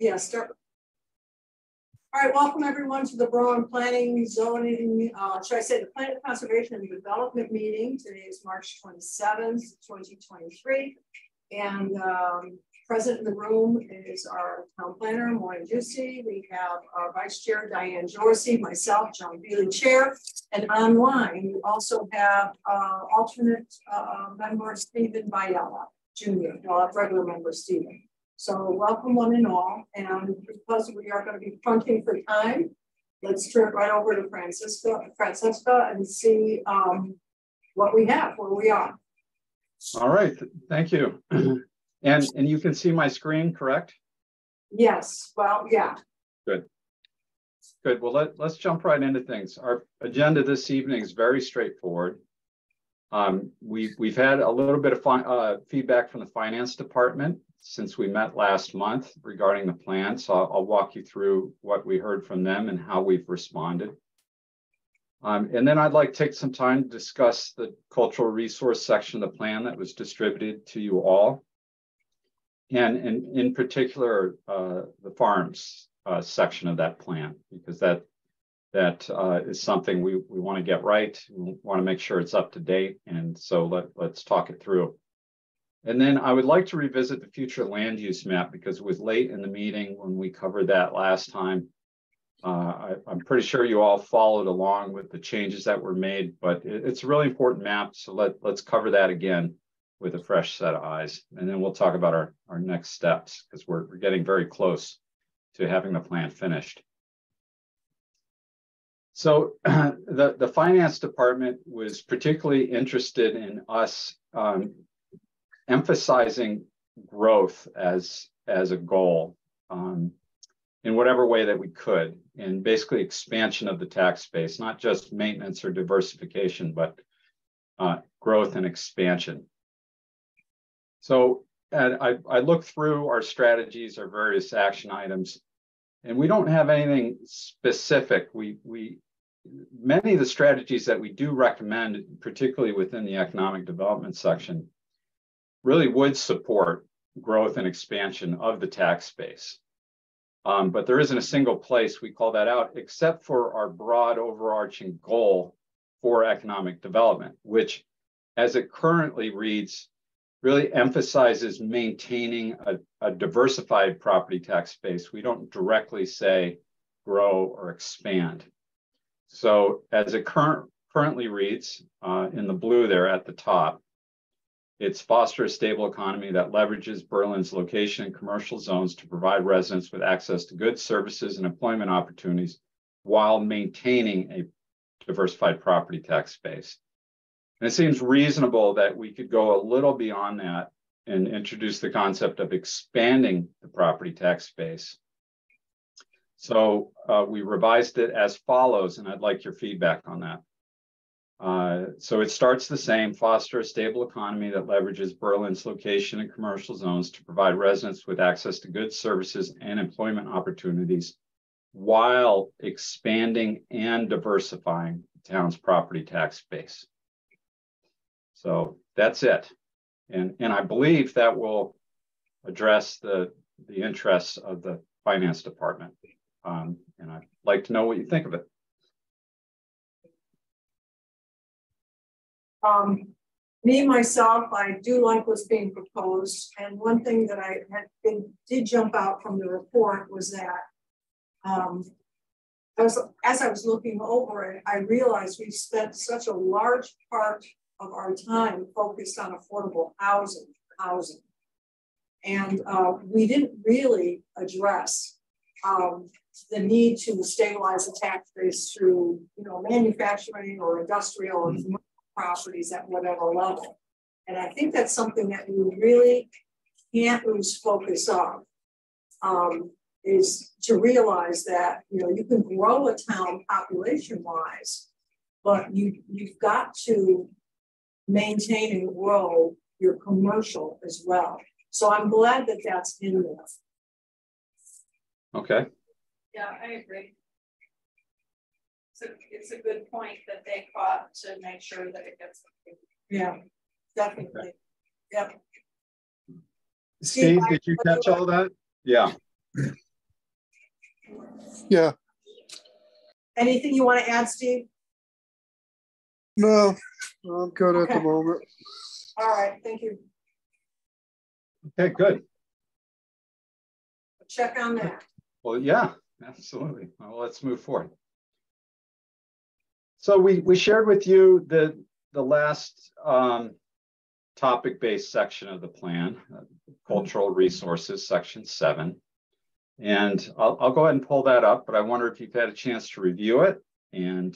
Yeah, start. All right, welcome everyone to the Berlin Planning Zoning, uh, should I say the Plan of Conservation and Development Meeting. Today is March 27th, 2023. And um, present in the room is our town planner, Maureen Giusti. We have our vice chair, Diane Jorsey, myself, John Beely, chair. And online, we also have uh, alternate uh, member, Stephen Biella, Jr., well, regular member, Stephen. So welcome one and all. And because we are going to be fronting for time, let's turn right over to Francisco, Francisco and see um, what we have, where we are. All right, thank you. And and you can see my screen, correct? Yes, well, yeah. Good. Good. Well, let, let's jump right into things. Our agenda this evening is very straightforward. Um, we've, we've had a little bit of uh, feedback from the finance department since we met last month regarding the plan. So I'll, I'll walk you through what we heard from them and how we've responded. Um, and then I'd like to take some time to discuss the cultural resource section of the plan that was distributed to you all. And, and in particular, uh, the farms uh, section of that plan, because that that uh, is something we, we want to get right. We want to make sure it's up to date. And so let, let's talk it through. And then I would like to revisit the future land use map because it was late in the meeting when we covered that last time. Uh, I, am pretty sure you all followed along with the changes that were made, but it, it's a really important map. So let, let's cover that again with a fresh set of eyes. And then we'll talk about our, our next steps because we're, we're getting very close to having the plan finished. So the, the finance department was particularly interested in us um, emphasizing growth as, as a goal um, in whatever way that we could, and basically expansion of the tax base, not just maintenance or diversification, but uh, growth and expansion. So and I, I looked through our strategies, our various action items, and we don't have anything specific. We, we many of the strategies that we do recommend, particularly within the economic development section, really would support growth and expansion of the tax base. Um, but there isn't a single place we call that out, except for our broad overarching goal for economic development, which, as it currently reads, really emphasizes maintaining a, a diversified property tax base. We don't directly say grow or expand. So as it current, currently reads uh, in the blue there at the top, it's foster a stable economy that leverages Berlin's location and commercial zones to provide residents with access to goods, services, and employment opportunities while maintaining a diversified property tax base. And it seems reasonable that we could go a little beyond that and introduce the concept of expanding the property tax base. So uh, we revised it as follows, and I'd like your feedback on that. Uh, so it starts the same, foster a stable economy that leverages Berlin's location and commercial zones to provide residents with access to goods, services, and employment opportunities while expanding and diversifying the town's property tax base. So that's it. And, and I believe that will address the, the interests of the finance department. Um, and I'd like to know what you think of it. Um, me, myself, I do like what's being proposed. And one thing that I had been, did jump out from the report was that um, as I was looking over it, I realized we spent such a large part of our time focused on affordable housing, housing. And uh, we didn't really address um, the need to stabilize the tax base through, you know, manufacturing or industrial or commercial properties at whatever level. And I think that's something that you really can't lose focus on. Um, is to realize that you know you can grow a town population wise, but you you've got to maintain and grow your commercial as well. So I'm glad that that's in there. Okay. Yeah, I agree. So it's a good point that they caught to make sure that it gets. Yeah, definitely. Okay. Yep. Steve, did you catch all that? Yeah. Yeah, Anything you want to add, Steve? no, I'm good at the moment. All right, thank you. Okay, good. Check on that. Well, yeah, absolutely. Well, let's move forward. So we, we shared with you the, the last um, topic-based section of the plan, uh, cultural resources, section seven. And I'll, I'll go ahead and pull that up, but I wonder if you've had a chance to review it and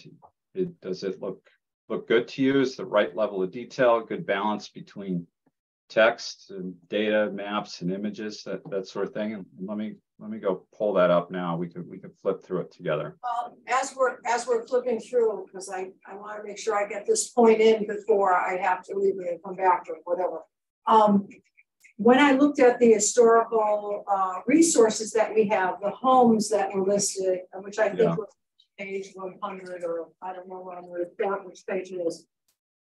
it, does it look, look good to you? Is the right level of detail, good balance between text and data, maps and images, that, that sort of thing? And let me, let me go pull that up now. We could, we could flip through it together. Well, as we're, as we're flipping through, because I, I want to make sure I get this point in before I have to leave and come back or whatever. Um, when I looked at the historical uh, resources that we have, the homes that were listed, which I think Yeah. was page one hundred, or I don't know on the report which page it is.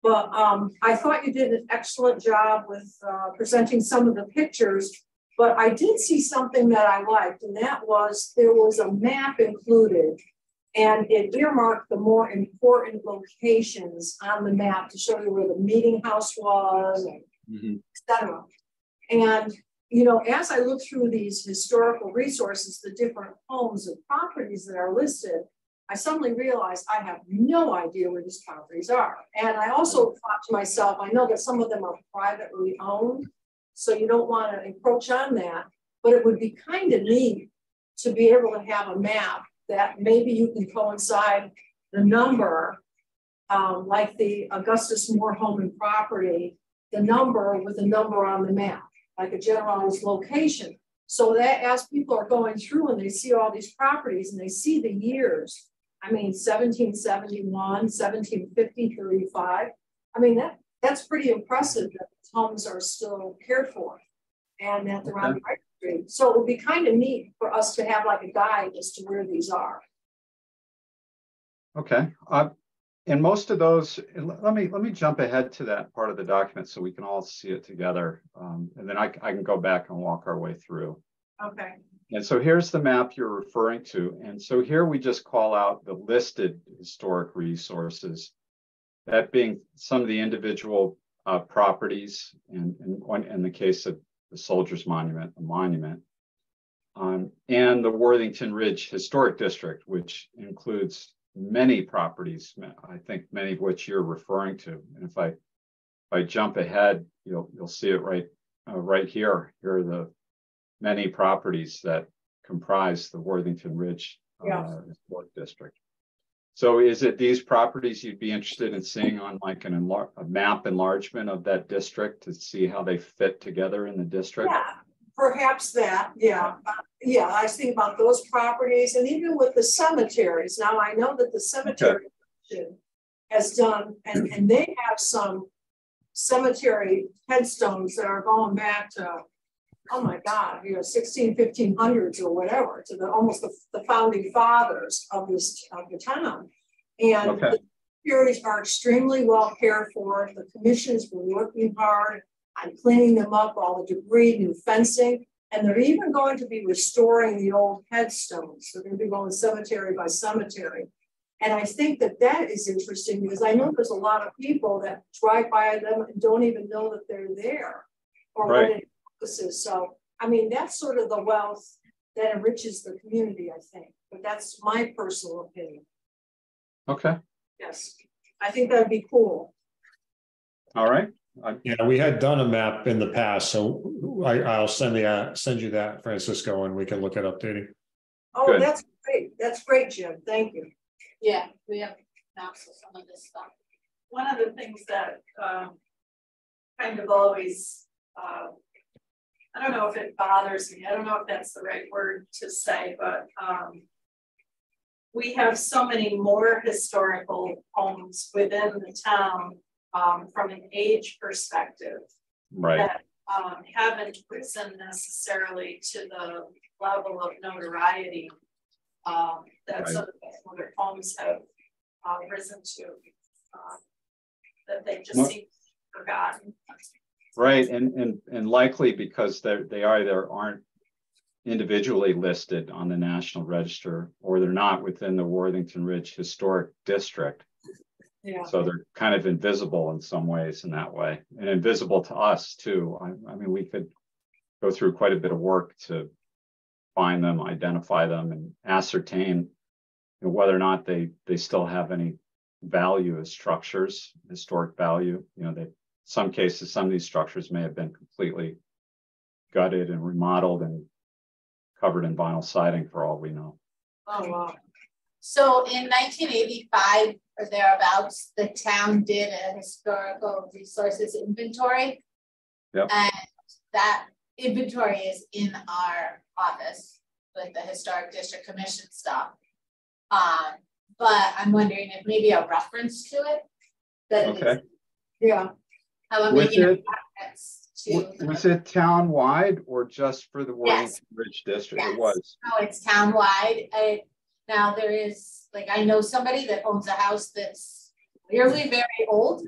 But um, I thought you did an excellent job with uh, presenting some of the pictures. But I did see something that I liked, and that was there was a map included. And it earmarked the more important locations on the map to show you where the meeting house was, and Mhm. et cetera. And, you know, as I look through these historical resources, the different homes and properties that are listed, I suddenly realized I have no idea where these properties are. And I also thought to myself, I know that some of them are privately owned, so you don't want to encroach on that, but it would be kind of neat to be able to have a map that maybe you can coincide the number, um, like the Augustus Moore home and property, the number with the number on the map, like a generalized location. So that as people are going through and they see all these properties and they see the years, I mean, 1771, 1750, 35. I mean, that that's pretty impressive that the homes are still cared for and that they're on the right street. So it would be kind of neat for us to have like a guide as to where these are. Okay, uh, and most of those, let let me, let me jump ahead to that part of the document so we can all see it together. Um, and then I, I can go back and walk our way through. Okay. And so here's the map you're referring to. And so here we just call out the listed historic resources. That being some of the individual uh, properties and in, the case of the Soldiers Monument, a monument. Um, and the Worthington Ridge Historic District, which includes many properties, I think many of which you're referring to. And if I, if I jump ahead, you'll, you'll see it right, uh, right here. Here are the many properties that comprise the Worthington Ridge Yeah. uh, Historic District. So is it these properties you'd be interested in seeing on like an enlar- a map enlargement of that district to see how they fit together in the district? Yeah, perhaps that, yeah, Uh, yeah, I was thinking about those properties and even with the cemeteries. Now, I know that the cemetery commission has done, and, and they have some cemetery headstones that are going back to, oh my God, you know, 16, 1500s or whatever, to the, almost the, the founding fathers of this, of the town. And Okay. the cemeteries are extremely well cared for. The commission's been working hard on cleaning them up, all the debris, new fencing. And they're even going to be restoring the old headstones. They're going to be going cemetery by cemetery. And I think that that is interesting because I know there's a lot of people that drive by them and don't even know that they're there. Or what it is. So, I mean, that's sort of the wealth that enriches the community, I think. But that's my personal opinion. Okay, Yes, I think that'd be cool. all right. Yeah, we had done a map in the past, so I, I'll send the, uh, send you that, Francisco, and we can look at updating. Oh, Good. that's great. That's great, Jim. Thank you. Yeah, we have maps of some of this stuff. One of the things that um kind of always uh. I don't know if it bothers me, I don't know if that's the right word to say, but um. We have so many more historical homes within the town um from an age perspective Right, that um haven't risen necessarily to the level of notoriety. Um, that some of the other homes have uh risen to. um, That they just seem forgotten. Right. And, and, and likely because they're, they either aren't individually listed on the National Register or they're not within the Worthington Ridge Historic District. Yeah. So they're kind of invisible in some ways in that way and invisible to us too. I, I mean, we could go through quite a bit of work to find them, identify them and ascertain you know, whether or not they, they still have any value as structures, historic value. You know, they, some cases, some of these structures may have been completely gutted and remodeled and covered in vinyl siding for all we know. Oh, wow. So in nineteen eighty-five or thereabouts, the town did a historical resources inventory. Yep. And that inventory is in our office with the historic district commission stuff. Um, but I'm wondering if maybe a reference to it. That is, Okay. Yeah, however, Was it, to. was it town-wide or just for the Worthington Ridge District? It was. No, it's townwide. I, now there is, like, I know somebody that owns a house that's clearly very old.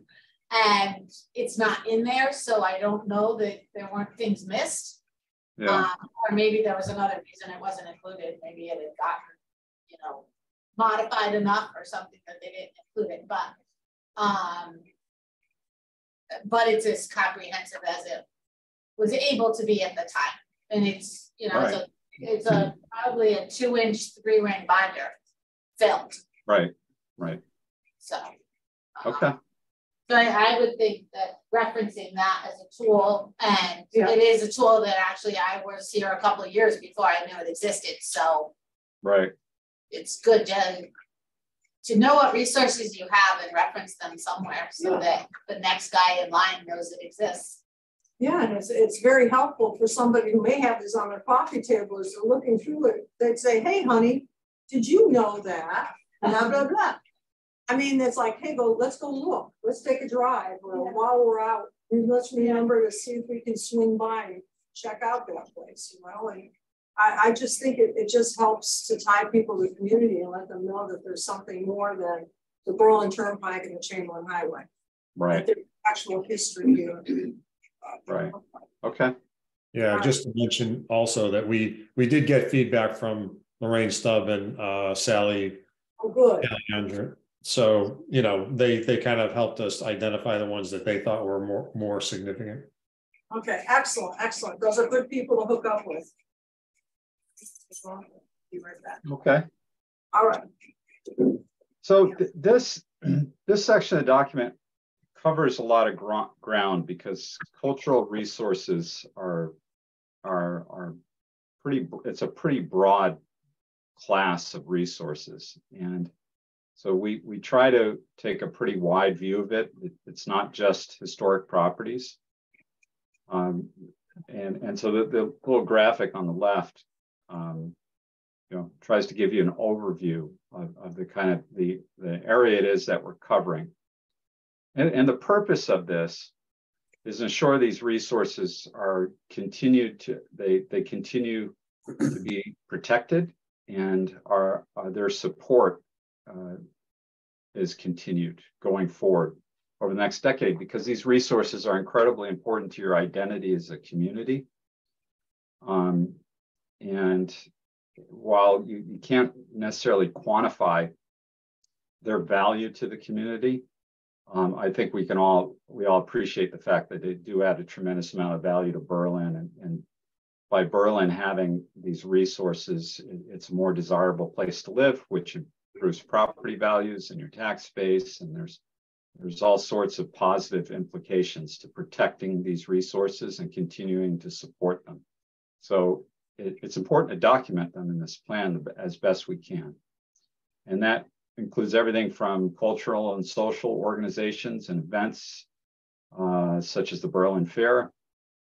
And it's not in there, so I don't know that there weren't things missed. Yeah, Um, or maybe there was another reason it wasn't included, maybe it had gotten, you know, modified enough or something that they didn't include it, but, um. But it's as comprehensive as it was able to be at the time, and it's, you know, it's a, it's a, probably a two inch, three ring binder. Filled, right, right. so. um, Okay, So I, I would think that referencing that as a tool, and Yeah. it is a tool that actually I was here a couple of years before I knew it existed, so right. it's good to. To know what resources you have and reference them somewhere, so Yeah. that the next guy in line knows it exists. yeah, and it's, it's very helpful for somebody who may have this on their coffee table as they're looking through it. They'd say, hey, honey, did you know that? Blah, blah, blah. I mean, it's like, hey, go, let's go look, let's take a drive, or Yeah. while we're out, let's remember to see if we can swing by and check out that place, you know, and I, I just think it, it just helps to tie people to the community and let them know that there's something more than the Berlin Turnpike and the Chamberlain Highway. Right, That there's actual history here. Right. okay, Yeah, just to mention also that we, we did get feedback from Lorraine Stubb and uh, Sally Oh, good. Calliandra. So, you know, they, they kind of helped us identify the ones that they thought were more, more significant. Okay, excellent, excellent. Those are good people to hook up with. Be right back. okay. All right. So th- this, this section of the document covers a lot of gro- ground because cultural resources are, are, are pretty, it's a pretty broad class of resources. And so we, we try to take a pretty wide view of it. It- It's not just historic properties. Um, and, and so the, the little graphic on the left, um, you know, tries to give you an overview of, of the kind of the, the area it is that we're covering. And, and the purpose of this is ensure these resources are continued to, they, they continue to be protected and are, uh, their support uh, is continued going forward over the next decade because these resources are incredibly important to your identity as a community. Um, and while you, you can't necessarily quantify their value to the community, um, I think we can all we all appreciate the fact that they do add a tremendous amount of value to Berlin, and, and by Berlin having these resources, it's a more desirable place to live, which improves property values and your tax base, and there's there's all sorts of positive implications to protecting these resources and continuing to support them. So it, it's important to document them in this plan as best we can. And that includes everything from cultural and social organizations and events, uh, such as the Berlin Fair,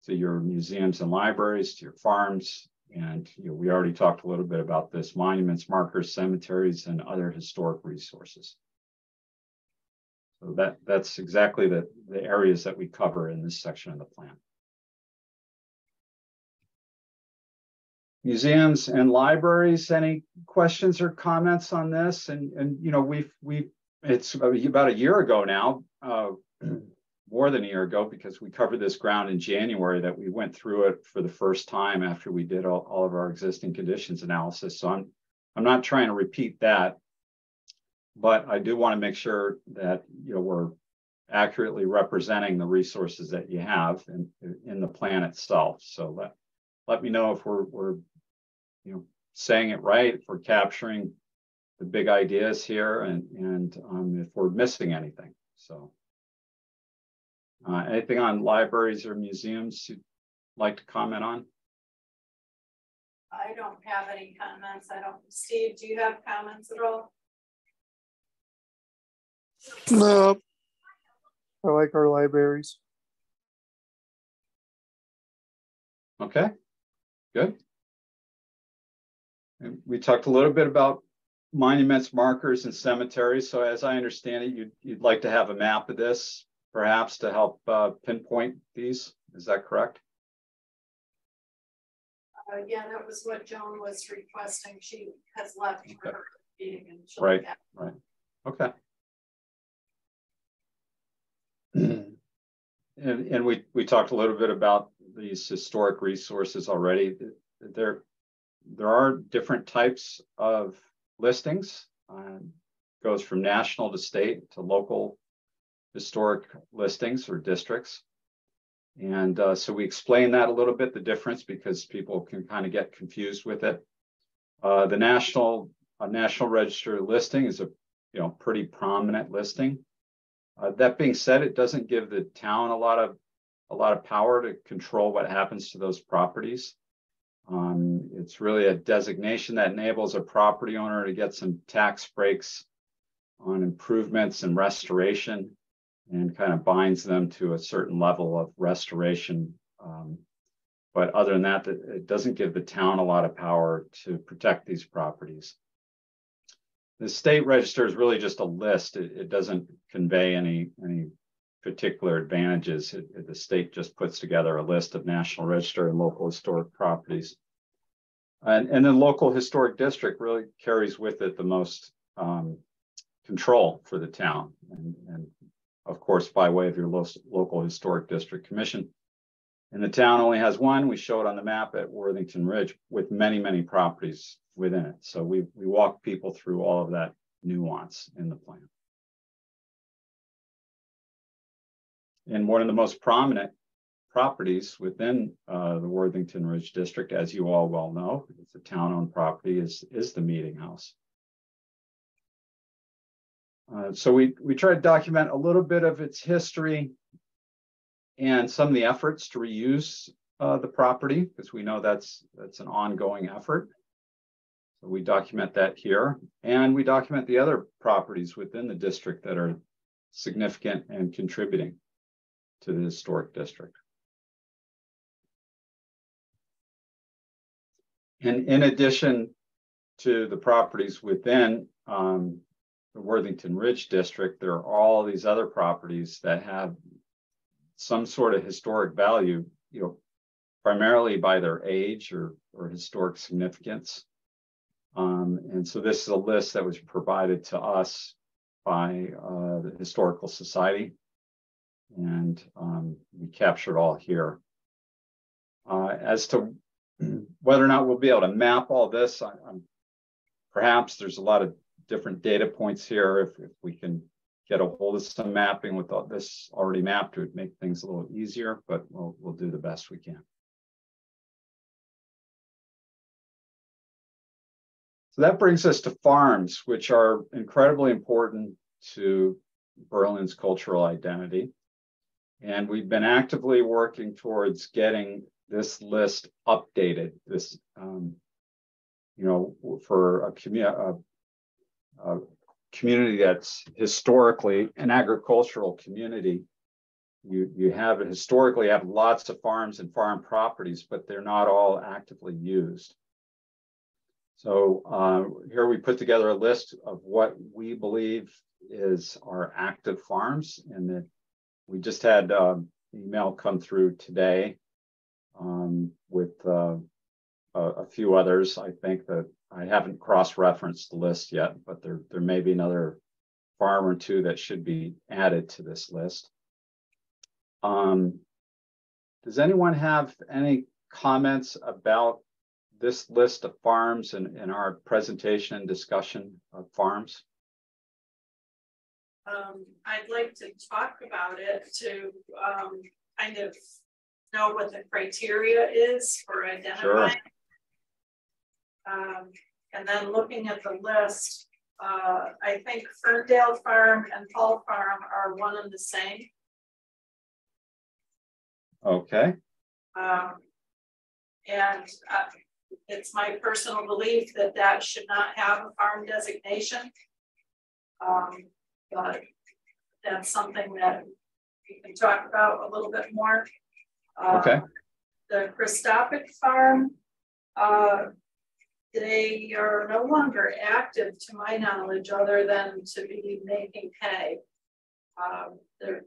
to your museums and libraries, to your farms. And you know, we already talked a little bit about this monuments, markers, cemeteries, and other historic resources. So that, that's exactly the, the areas that we cover in this section of the plan. Museums and libraries, any questions or comments on this? And, and, you know, we've, we, it's about a year ago now, uh, more than a year ago because we covered this ground in January that we went through it for the first time after we did all, all of our existing conditions analysis. So I'm I'm not trying to repeat that, but I do want to make sure that you know we're accurately representing the resources that you have in, in the plan itself. So let let me know if we're we're you know saying it right, if we're capturing the big ideas here, and and um, if we're missing anything. So. Uh, anything on libraries or museums you'd like to comment on? I don't have any comments. I don't, Steve, do you have comments at all? No. I like our libraries. Okay, good. And we talked a little bit about monuments, markers, and cemeteries. So as I understand it, you'd, you'd like to have a map of this perhaps to help uh, pinpoint these. Is that correct? Uh, yeah, that was what Joan was requesting. She has left Okay. her meeting and she'll Right. Right. Okay. And, and we, we talked a little bit about these historic resources already. There, there are different types of listings. Um, goes from national to state to local historic listings or districts. And uh, so we explain that a little bit, the difference, because people can kind of get confused with it. Uh, the national uh, National Register listing is a you know pretty prominent listing. Uh, that being said, it doesn't give the town a lot of a lot of power to control what happens to those properties. Um, it's really a designation that enables a property owner to get some tax breaks on improvements and restoration and kind of binds them to a certain level of restoration. Um, but other than that, it doesn't give the town a lot of power to protect these properties. The state register is really just a list. It, it doesn't convey any, any particular advantages. The state just puts together a list of national register and local historic properties. And, and then local historic district really carries with it the most um, control for the town. And, and of course, by way of your lo- local historic district commission. And the town only has one. We show it on the map at Worthington Ridge with many, many properties within it. So we, we walk people through all of that nuance in the plan. And one of the most prominent properties within uh, the Worthington Ridge District, as you all well know, it's a town-owned property, is, is the Meeting House. Uh, so we, we try to document a little bit of its history and some of the efforts to reuse uh, the property, because we know that's, that's an ongoing effort. So we document that here, and we document the other properties within the district that are significant and contributing to the historic district. And in addition to the properties within um, the Worthington Ridge District, there are all these other properties that have some sort of historic value, you know, primarily by their age or, or historic significance. Um, and so this is a list that was provided to us by uh, the Historical Society. And um, we captured all here. Uh, as to whether or not we'll be able to map all this, I, I'm, perhaps there's a lot of different data points here. If, if we can get a hold of some mapping with all this already mapped, it would make things a little easier, but we'll, we'll do the best we can. So that brings us to farms, which are incredibly important to Berlin's cultural identity. And we've been actively working towards getting this list updated. This, um, you know, for a, commu- a, a community that's historically an agricultural community. You you have historically have lots of farms and farm properties, but they're not all actively used. So uh, here we put together a list of what we believe is our active farms, and that we just had um, email come through today um, with uh, a, a, few others. I think that I haven't cross-referenced the list yet, but there there may be another farm or two that should be added to this list. Um, does anyone have any comments about this list of farms and, and our presentation and discussion of farms? Um, I'd like to talk about it to, um, kind of know what the criteria is for identifying. Um, and then looking at the list, uh, I think Ferndale Farm and Paul Farm are one and the same. Okay, Um, and uh, it's my personal belief that that should not have a farm designation. Um, but that's something that we can talk about a little bit more. Uh, Okay. The Christopic Farm, uh, they are no longer active to my knowledge, other than to be making hay. Um, they're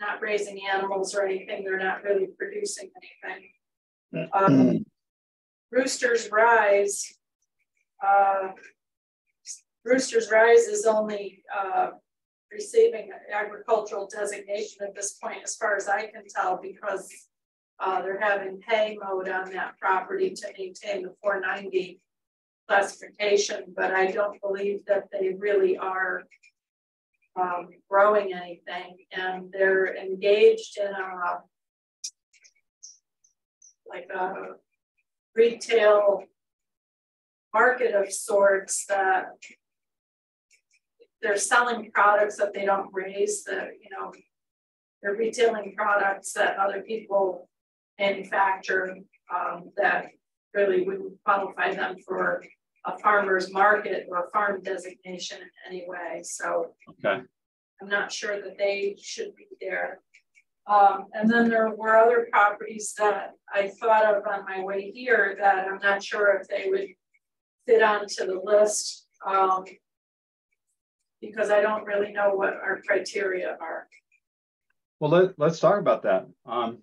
not raising animals or anything, they're not really producing anything. Um, Roosters Rise. Uh, Roosters Rise is only uh, receiving an agricultural designation at this point, as far as I can tell, because uh, they're having hay mowed on that property to maintain the 490 classification, but I don't believe that they really are um, growing anything, and they're engaged in a like a retail market of sorts that they're selling products that they don't raise that, you know, they're retailing products that other people manufacture um, that really wouldn't qualify them for a farmer's market or farm designation in any way. So okay, I'm not sure that they should be there. Um, and then there were other properties that I thought of on my way here that I'm not sure if they would fit onto the list. Um, because I don't really know what our criteria are. well, let, let's talk about that. Um,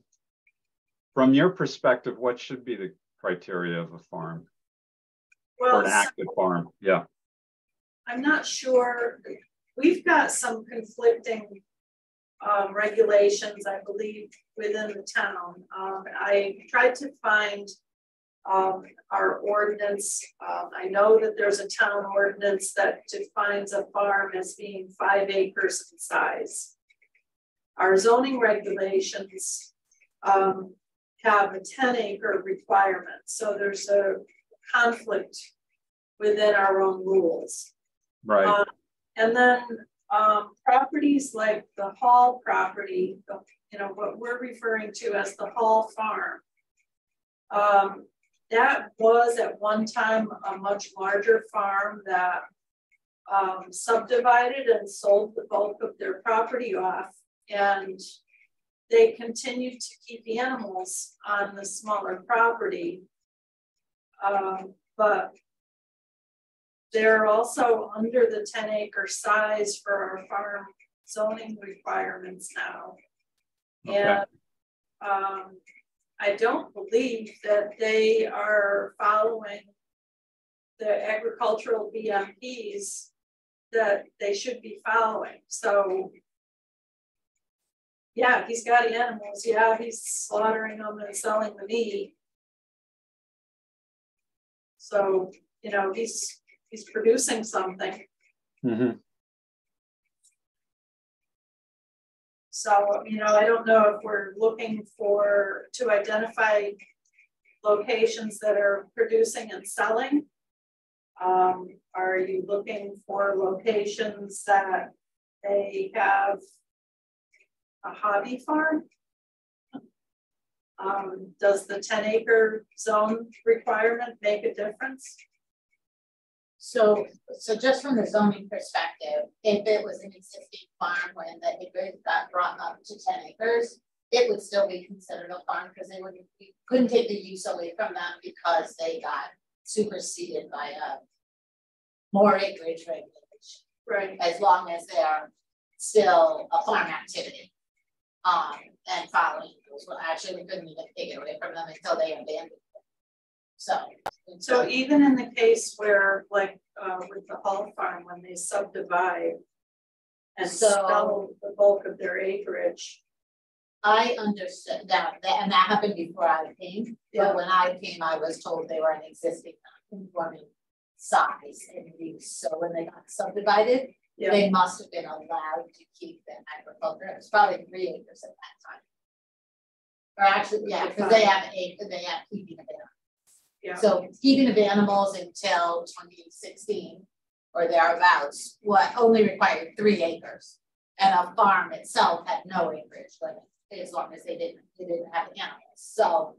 from your perspective, what should be the criteria of a farm or an active farm? Yeah, I'm not sure. We've got some conflicting um, regulations, I believe, within the town. Um, I tried to find um, our ordinance. Um, I know that there's a town ordinance that defines a farm as being five acres in size. Our zoning regulations um, have a 10 acre requirement. So there's a conflict within our own rules. right, Um, and then um, properties like the Hall property, you know, what we're referring to as the Hall Farm. Um, that was at one time a much larger farm that um, subdivided and sold the bulk of their property off. And they continued to keep the animals on the smaller property. Um, but they're also under the ten acre size for our farm zoning requirements now. Okay. And um, I don't believe that they are following the agricultural BMPs that they should be following, so. Yeah, he's got animals, yeah, he's slaughtering them and selling the meat. So, you know, he's he's producing something. Mhm. So, you know, I don't know if we're looking for, to identify locations that are producing and selling. Um, are you looking for locations that they have a hobby farm? Um, does the ten acre zone requirement make a difference? So, so just from the zoning perspective, if it was an existing farm when the acres got brought up to ten acres, it would still be considered a farm because they wouldn't, we couldn't take the use away from them because they got superseded by a more acreage regulation, Right. as long as they are still a farm activity. Um, and following rules, well, actually, we couldn't even take it away from them until they abandoned. So. So even in the case where, like, uh, with the Hall Farm, when they subdivide. And So- sell the bulk of their acreage. I understood that, that, and that happened before I came, but when I came, I was told they were an existing non-conforming size and use, so when they got subdivided, Yeah. they must have been allowed to keep them agriculture, it was probably three acres at that time. Or actually, yeah, because they have eight, they have keeping animals. Yeah. So keeping of animals until twenty sixteen or thereabouts, what only required three acres. And a farm itself had no acreage limit, as long as they didn't, they didn't have animals, so.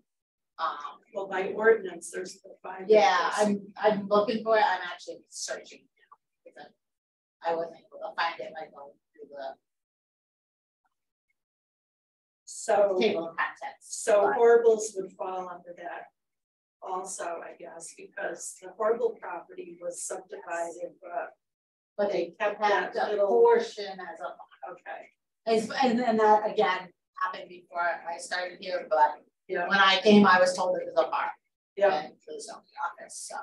Um, Well, by ordinance, there's the five. yeah, acres. I'm, I'm looking for it, I'm actually searching now, because I I wasn't able to find it by going through the So, table of contents. so but- horribles would fall under that also, I guess, because the horrible property was subdivided, but, But they kept kept that a little- portion as a okay. As- And then that again happened before I started here, but Yeah, when I came, I was told it was a farm. yeah, And it was on the office, so.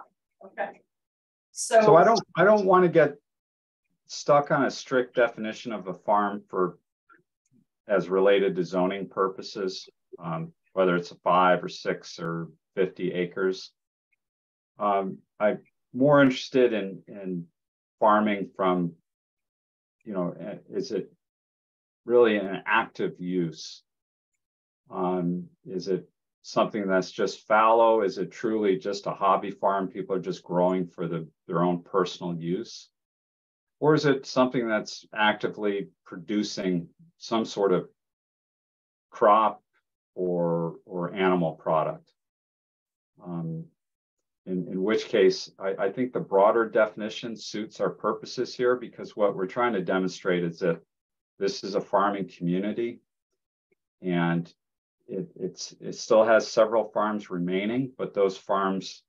okay. So. So I don't, I don't want to get stuck on a strict definition of a farm for as related to zoning purposes, um, whether it's a five or six or fifty acres. Um, I'm more interested in, in farming from, you know, eh, is it really an active use? Um, is it something that's just fallow? Is it truly just a hobby farm? People are just growing for the, their own personal use? Or is it something that's actively producing some sort of crop or, or animal product? Um, in, in which case, I, I think the broader definition suits our purposes here because what we're trying to demonstrate is that this is a farming community and it, it's, it still has several farms remaining, but those farms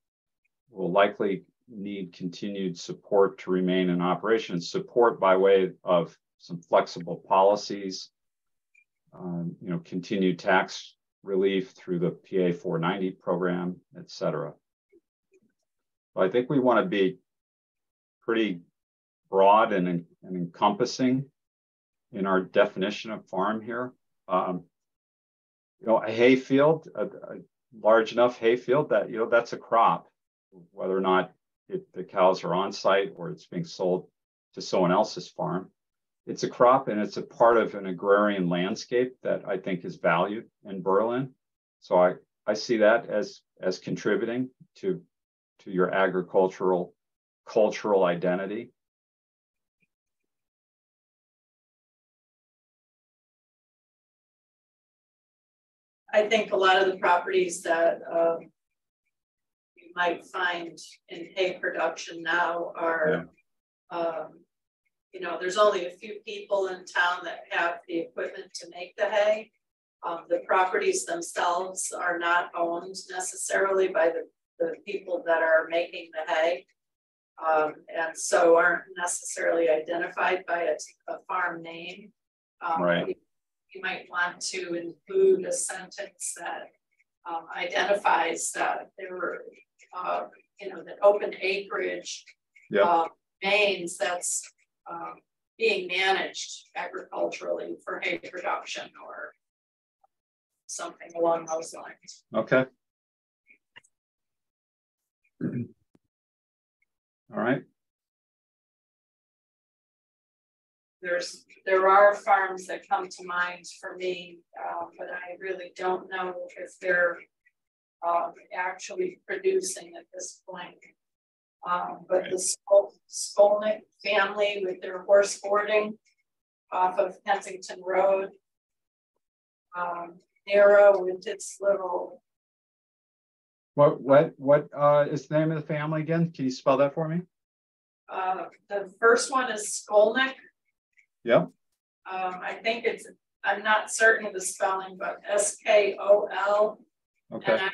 will likely need continued support to remain in operation, support by way of some flexible policies, um, you know, continued tax relief through the PA 490 program, et cetera. So I think we want to be pretty broad and, and encompassing in our definition of farm here. Um, you know, a hay field, a, a large enough hay field that, you know, that's a crop, whether or not it, the cows are on site or it's being sold to someone else's farm. It's a crop and it's a part of an agrarian landscape that I think is valued in Berlin. So I, I see that as, as contributing to, to your agricultural, cultural identity. I think a lot of the properties that um. You might find in hay production now are. Um, you know, there's only a few people in town that have the equipment to make the hay. Um, the properties themselves are not owned necessarily by the, the people that are making the hay. Um, and so aren't necessarily identified by a, a farm name. Um, Right. You might want to include a sentence that um, identifies that there were, uh, you know, that open acreage. Yeah. uh, Mains that's, um, being managed agriculturally for hay production or something along those lines. Okay. All right, There's, there are farms that come to mind for me, uh, but I really don't know if they're um, actually producing at this point. Um, but the Skol- Skolnick family with their horse boarding off of Kensington Road. Um, narrow with its little, what, what, what, uh, is the name of the family again? Can you spell that for me? uh, the first one is Skolnick. Yeah. Um, I think it's, I'm not certain of the spelling, but S K O L Okay, N I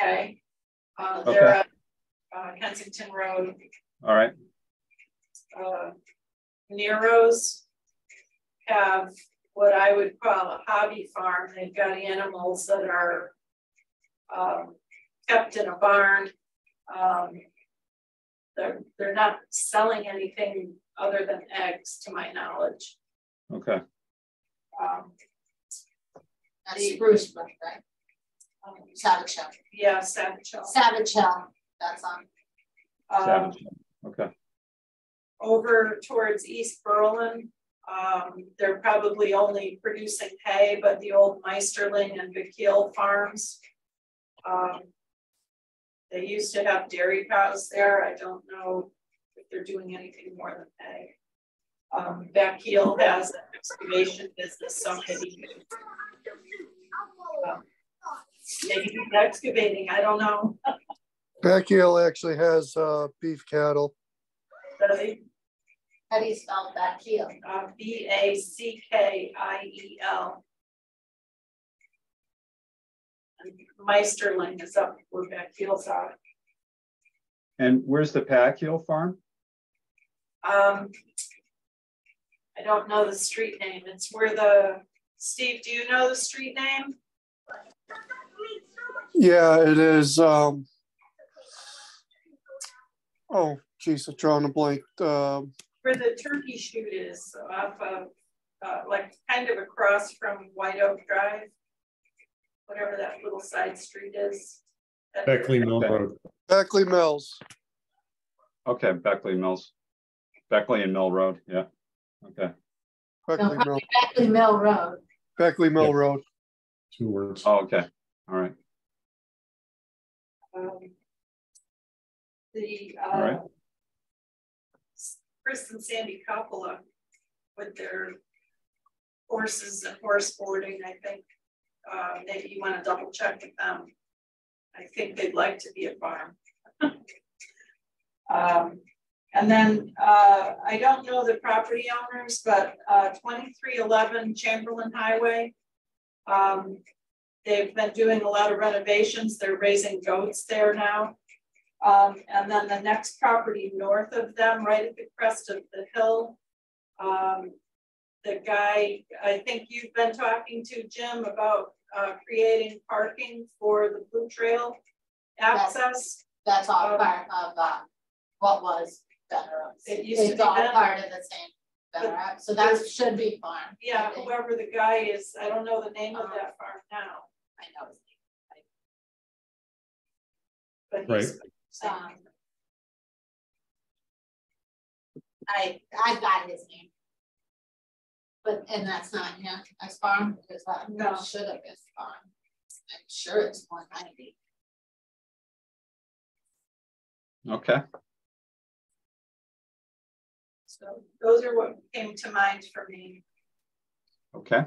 K. Uh, they're at uh, Kensington Road, all right, uh, Nero's have what I would call a hobby farm. They've got animals that are um, kept in a barn. Um, they're, they're not selling anything other than eggs, to my knowledge. okay, Um, That's Spruce Brook, right? Um, Savage Hill. Yeah, Savage Hill. Savage Hill, that's on. Um, Okay, over towards East Berlin. Um, they're probably only producing hay, but the old Meisterling and Backiel farms. Um. They used to have dairy cows there. I don't know if they're doing anything more than hay. Um, Backiel has an excavation business, so maybe. um, Maybe he's excavating, I don't know. Backiel actually has uh, beef cattle. Does? How do you spell that heel? uh, B A C K I E L. Meisterling is up where Beckfields are. and where's the Pacquiao farm? Um, I don't know the street name. It's where the, Steve, do you know the street name? Yeah, it is. Um, oh, geez, I'm drawing a blank. Um, Where the turkey shoot is off of, uh, like kind of across from White Oak Drive. Whatever that little side street is. Beckley Mill Road. Beckley Mills. Okay, Beckley Mills. Beckley and Mill Road, yeah, okay. Beckley No, Mill. Beckley Mill Road. Beckley Mill Yeah. Road. Two words. Oh, okay, all right, Um, The, All right. uh. Chris and Sandy Coppola with their horses and horse boarding, I think. Uh, maybe you wanna double check with them. I think they'd like to be a farm. Um, and then, uh, I don't know the property owners, but, uh, twenty-three eleven Chamberlain Highway. Um, they've been doing a lot of renovations, they're raising goats there now. Um, and then the next property north of them, right at the crest of the hill. Um, the guy, I think you've been talking to Jim about, uh, creating parking for the Blue Trail access. That's all Um, part of, uh, what was Better It used to It's be all Better. part of the same Better so that should be farm. Yeah, I whoever the guy is, I don't know the name of Uh-huh. that farm now, I know his but Right. he's. name. Um, I, I got his name. But, and that's not him, as farm, because that No. should have been farm. I'm sure it's one ninety. okay, So those are what came to mind for me. okay.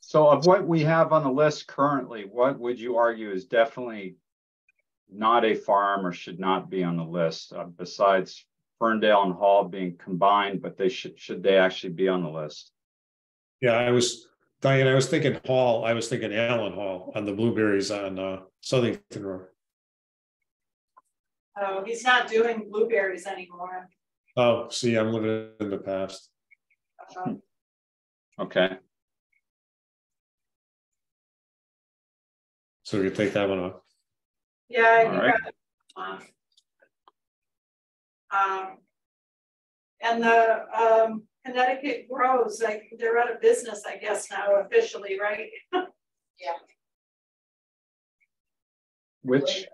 So of what we have on the list currently, what would you argue is definitely not a farm or should not be on the list, uh, besides Ferndale and Hall being combined, but they should, should they actually be on the list? Yeah, I was, Diane, I was thinking Hall, I was thinking Allen Hall on the blueberries on uh Southington Road. Oh, he's not doing blueberries anymore. Oh, see, I'm living in the past. Uh, Okay, So we could take that one off. Yeah, you All right. got it. Um, Um. And the um Connecticut grows, like they're out of business, I guess now officially, right? which,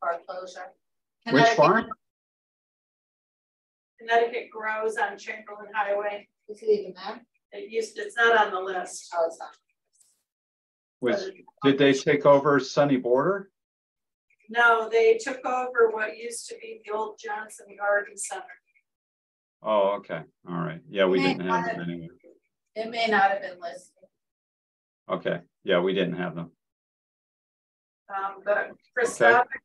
Foreclosure. which Connecticut- farm? Connecticut grows on Chamberlain Highway. Is it even there? It used, it's not on the list. Oh, it's not. Was, did they take over Sunny Border? No, they took over what used to be the old Johnson Garden Center. Oh, okay, all right, yeah, we didn't have not them anyway, It may not have been listed. okay, yeah, we didn't have them, Um, but Christophic,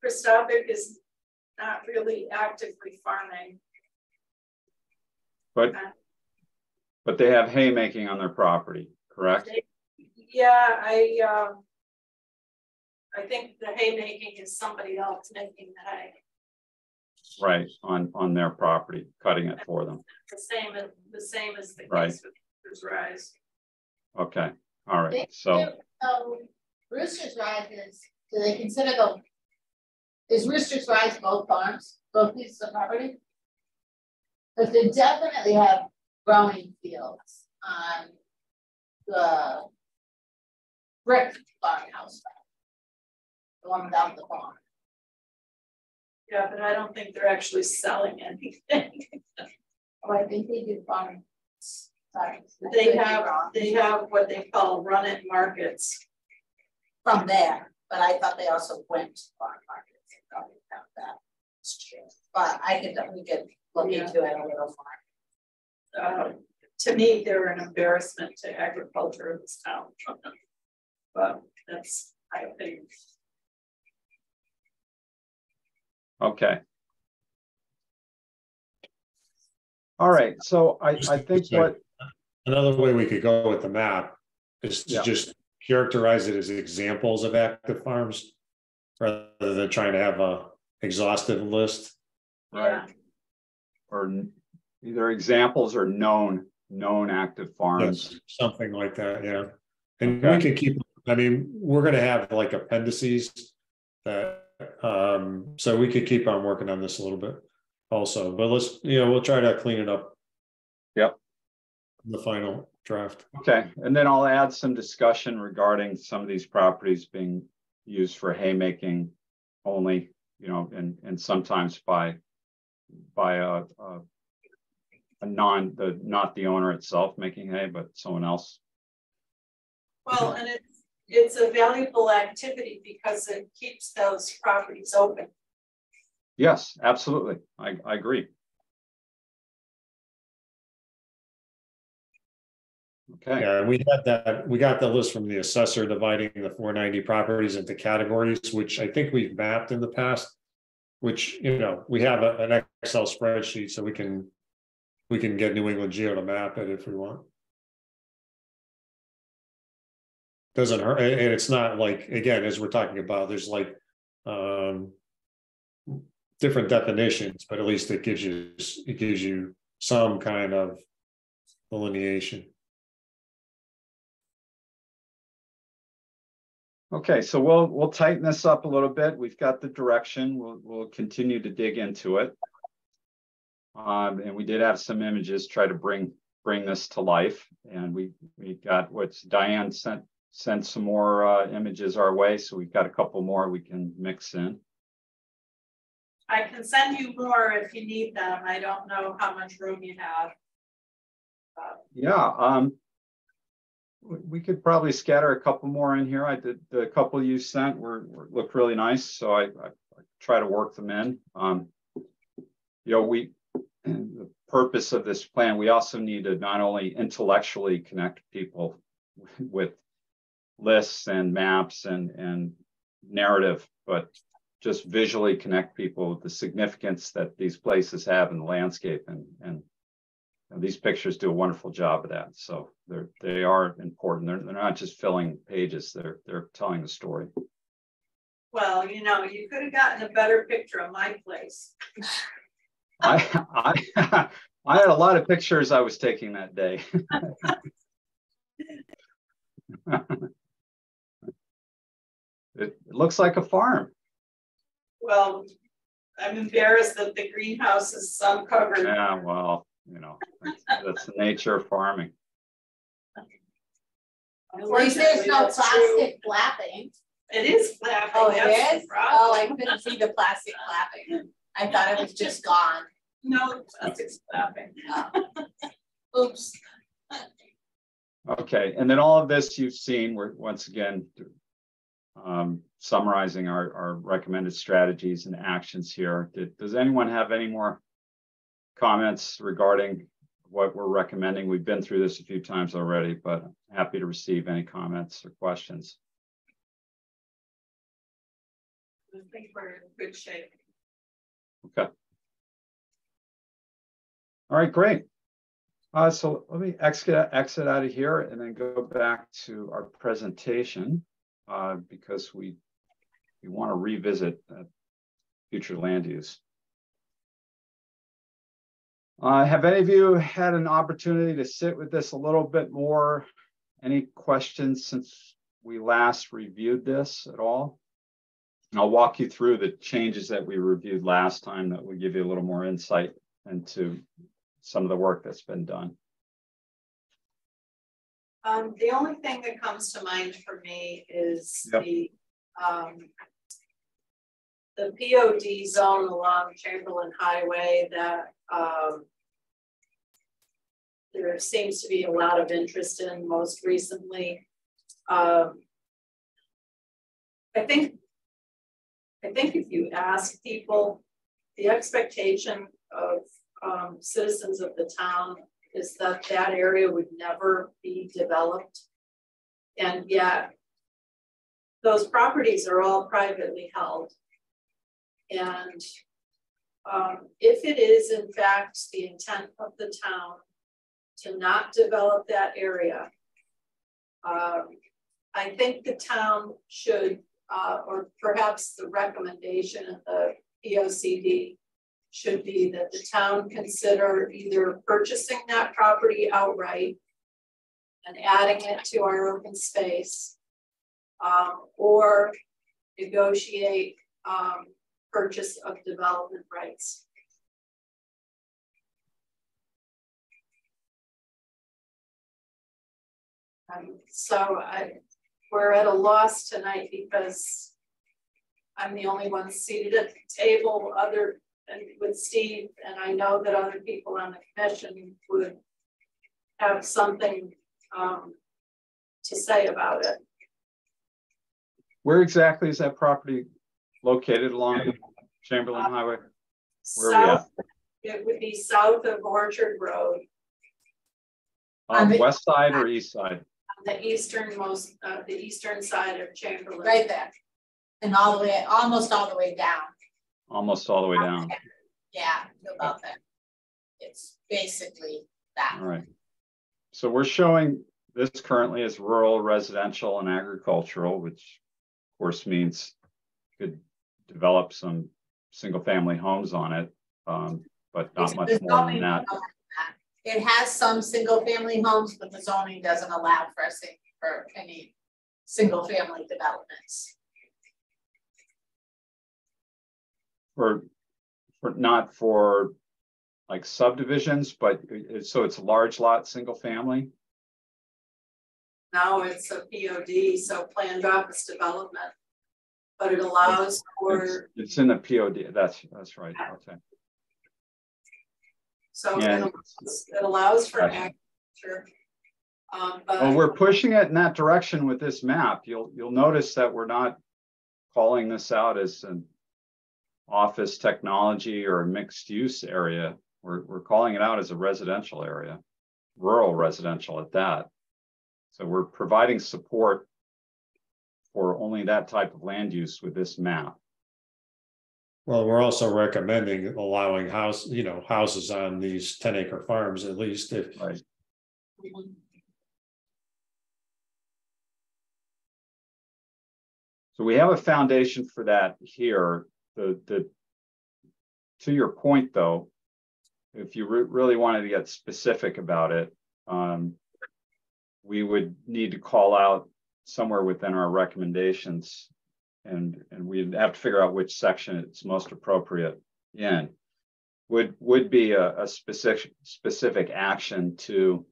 Christophic is not really actively farming. but. But they have haymaking on their property, correct? Yeah, I, um. I think the haymaking is somebody else making the hay, Right, on, on their property, cutting it for them, the same as, the same as the Right. case with Rooster's Rise. okay, All right. They- so, So um, Rooster's Rise is, do they consider the? Is Rooster's Rise both farms, both pieces of property? But they definitely have growing fields on the brick farmhouse. The one without the barn. Yeah, but I don't think they're actually selling anything. Oh, I think they do farm. Sorry. They have, they have what they call run it markets. From there, but I thought they also went to farm markets. and probably found that. It's true. But I could, we could look Yeah. into it a little more. Uh, to me, they're an embarrassment to agriculture in this town. But that's, I think, Okay. All right, so I, I think what, Another way we could go with the map is to Yeah. just characterize it as examples of active farms. Rather than trying to have a exhaustive list. yeah, or either examples or known, known active farms. Yes, something like that, yeah. And we can keep, I mean, we're gonna have like appendices that, um, so we could keep on working on this a little bit also, but let's, you know, we'll try to clean it up. Yep. The final draft. Okay, and then I'll add some discussion regarding some of these properties being used for haymaking only, you know, and, and sometimes by, by a, a, a non, the, not the owner itself making hay, but someone else. well, and it's, it's a valuable activity because it keeps those properties open. Yes, absolutely. I, I agree. Okay, Yeah, we had that, we got the list from the assessor dividing the four ninety properties into categories, which I think we've mapped in the past. Which, you know, we have a- an Excel spreadsheet, so we can. We can get New England Geo to map it if we want. Doesn't hurt, and it's not like, again, as we're talking about, there's like, um. Different definitions, but at least it gives you, it gives you some kind of delineation. okay, so we'll, we'll tighten this up a little bit. We've got the direction. We'll, we'll continue to dig into it. Um, and we did have some images, try to bring, bring this to life. And we, we got what's Diane sent, sent some more, uh, images our way. So we've got a couple more we can mix in. I can send you more if you need them. I don't know how much room you have. Yeah, um. We, could probably scatter a couple more in here. I did, the couple you sent were, were, look really nice, so I, I, I try to work them in. Um. You know, we, the purpose of this plan, we also need to not only intellectually connect people with lists and maps and, and narrative, but just visually connect people with the significance that these places have in the landscape and, and and these pictures do a wonderful job of that. So they're they are important. They're, they're not just filling pages. They're they're telling the story. Well, you know, you could have gotten a better picture of my place. I I I had a lot of pictures I was taking that day. it, it looks like a farm. Well, I'm embarrassed that the greenhouse is sun covered. Yeah, well, you know, that's, that's the nature of farming. At least there's no Unfortunately, that's true. plastic flapping. It is flapping. Oh, that's it the is? problem. Oh, I couldn't see the plastic flapping. I thought it was just gone. No, plastic's flapping. Oops. Okay, and then all of this you've seen, we're once again um, summarizing our, our recommended strategies and actions here. Did, does anyone have any more comments regarding what we're recommending? We've been through this a few times already, but happy to receive any comments or questions. I think we're in good shape. Okay. All right, great. Uh, so let me exit, exit out of here and then go back to our presentation uh, because we, we want to revisit future land use. Uh, have any of you had an opportunity to sit with this a little bit more? Any questions since we last reviewed this at all? And I'll walk you through the changes that we reviewed last time that will give you a little more insight into some of the work that's been done. Um, the only thing that comes to mind for me is Yep. the, um. The POD zone along Chamberlain Highway that, um. There seems to be a lot of interest in most recently. Um. I think. I think if you ask people, the expectation of, um, citizens of the town is that that area would never be developed. And yet. Those properties are all privately held. And. Um, if it is in fact the intent of the town. To not develop that area. Um, I think the town should, uh, or perhaps the recommendation of the P O C D should be that the town consider either purchasing that property outright and adding it to our open space, um, or negotiate, um, purchase of development rights. Um, so I, we're at a loss tonight because I'm the only one seated at the table other and with Steve, and I know that other people on the commission would have something um to say about it. Where exactly is that property located along Chamberlain Highway? Where are we at? South, it would be south of Orchard Road, Um, the- west side or east side? on the easternmost, uh, the eastern side of Chamberlain. Right there. And all the way, almost all the way down. Almost all the way down. Yeah, about that. It's basically that. All right. So we're showing this currently as rural, residential and agricultural, which of course means could develop some single family homes on it. Um, but not much more than that. It has some single family homes, but the zoning doesn't allow for a for any single family developments. For, for not for like subdivisions, but it- so it's a large lot, single family. Now it's a POD, so planned office development. But it allows for, it's in the POD. That's, that's right. Okay. so it allows, it allows for Gotcha. agriculture. Um, Well, we're pushing it in that direction with this map. You'll, you'll notice that we're not calling this out as an office technology or a mixed use area. We're, we're calling it out as a residential area, rural residential at that. So we're providing support for only that type of land use with this map. Well, we're also recommending allowing house, you know, houses on these ten acre farms at least if. Right. So we have a foundation for that here, the, the. To your point, though. If you re- really wanted to get specific about it, um. We would need to call out somewhere within our recommendations. And, and we'd have to figure out which section it's most appropriate in. Would, would be a, a specific, specific action to.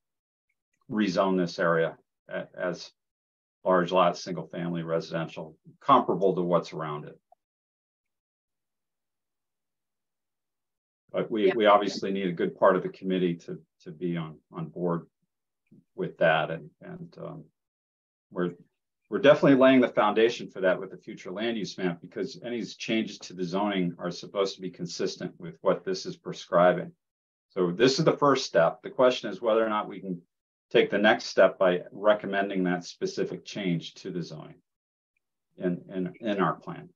Rezone this area as large lot, single family residential, comparable to what's around it. But we, Yeah. we obviously need a good part of the committee to, to be on, on board with that and, and, um, we're, we're definitely laying the foundation for that with the future land use map because any changes to the zoning are supposed to be consistent with what this is prescribing. So this is the first step. The question is whether or not we can take the next step by recommending that specific change to the zoning in, in, in our plan.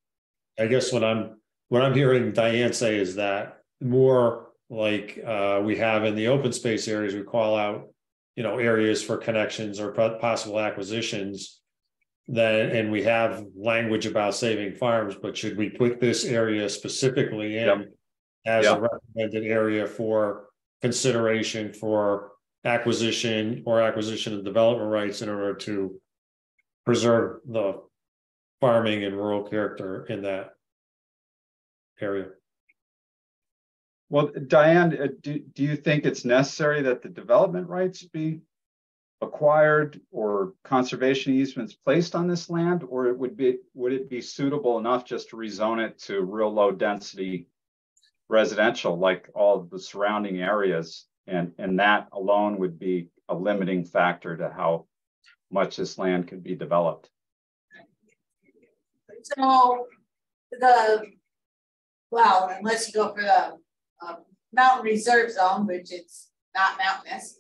I guess what I'm, what I'm hearing Diane say is that more like uh we have in the open space areas, we call out. You know, areas for connections or possible acquisitions. Then, and we have language about saving farms, but should we put this area specifically in? Yep. As a recommended area for consideration for acquisition or acquisition of development rights in order to. Preserve the farming and rural character in that area. Well, Diane, uh, do, do you think it's necessary that the development rights be acquired or conservation easements placed on this land, or it would be would it be suitable enough just to rezone it to real low density residential like all the surrounding areas, and and that alone would be a limiting factor to how much this land could be developed. So the, well, unless you go for the um, mountain reserve zone, which it's not mountainous.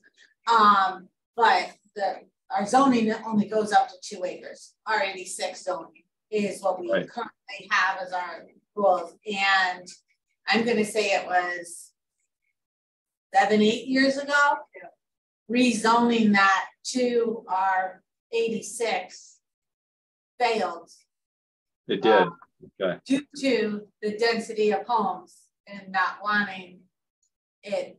Um, but the, our zoning only goes up to two acres. R eighty-six zoning is what we Right. currently have as our rules. And I'm gonna say it was seven, eight years ago. Rezoning that to R eighty-six failed It did. Okay. due to the density of homes and not wanting it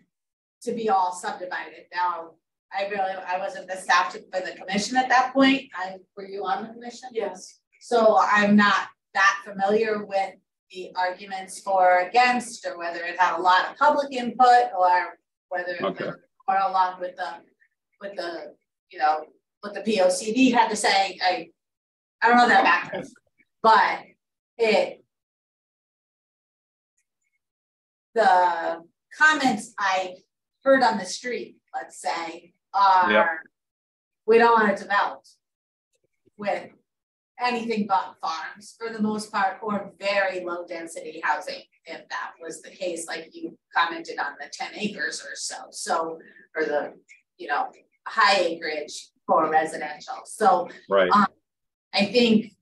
to be all subdivided. Now, I really, I wasn't the staff to- for the commission at that point. I, were you on the commission? Yes. So I'm not that familiar with the arguments for or against, or whether it had a lot of public input, or whether it Okay. was more along with the, with the, you know, what the P O C D had to say, I, I don't know that backwards, but it the comments I heard on the street, let's say, are Yep. we don't want to develop with anything but farms for the most part, or very low density housing, if that was the case, like you commented on the ten acres or so, so, or the, you know, high acreage for residential, so Right. Um, I think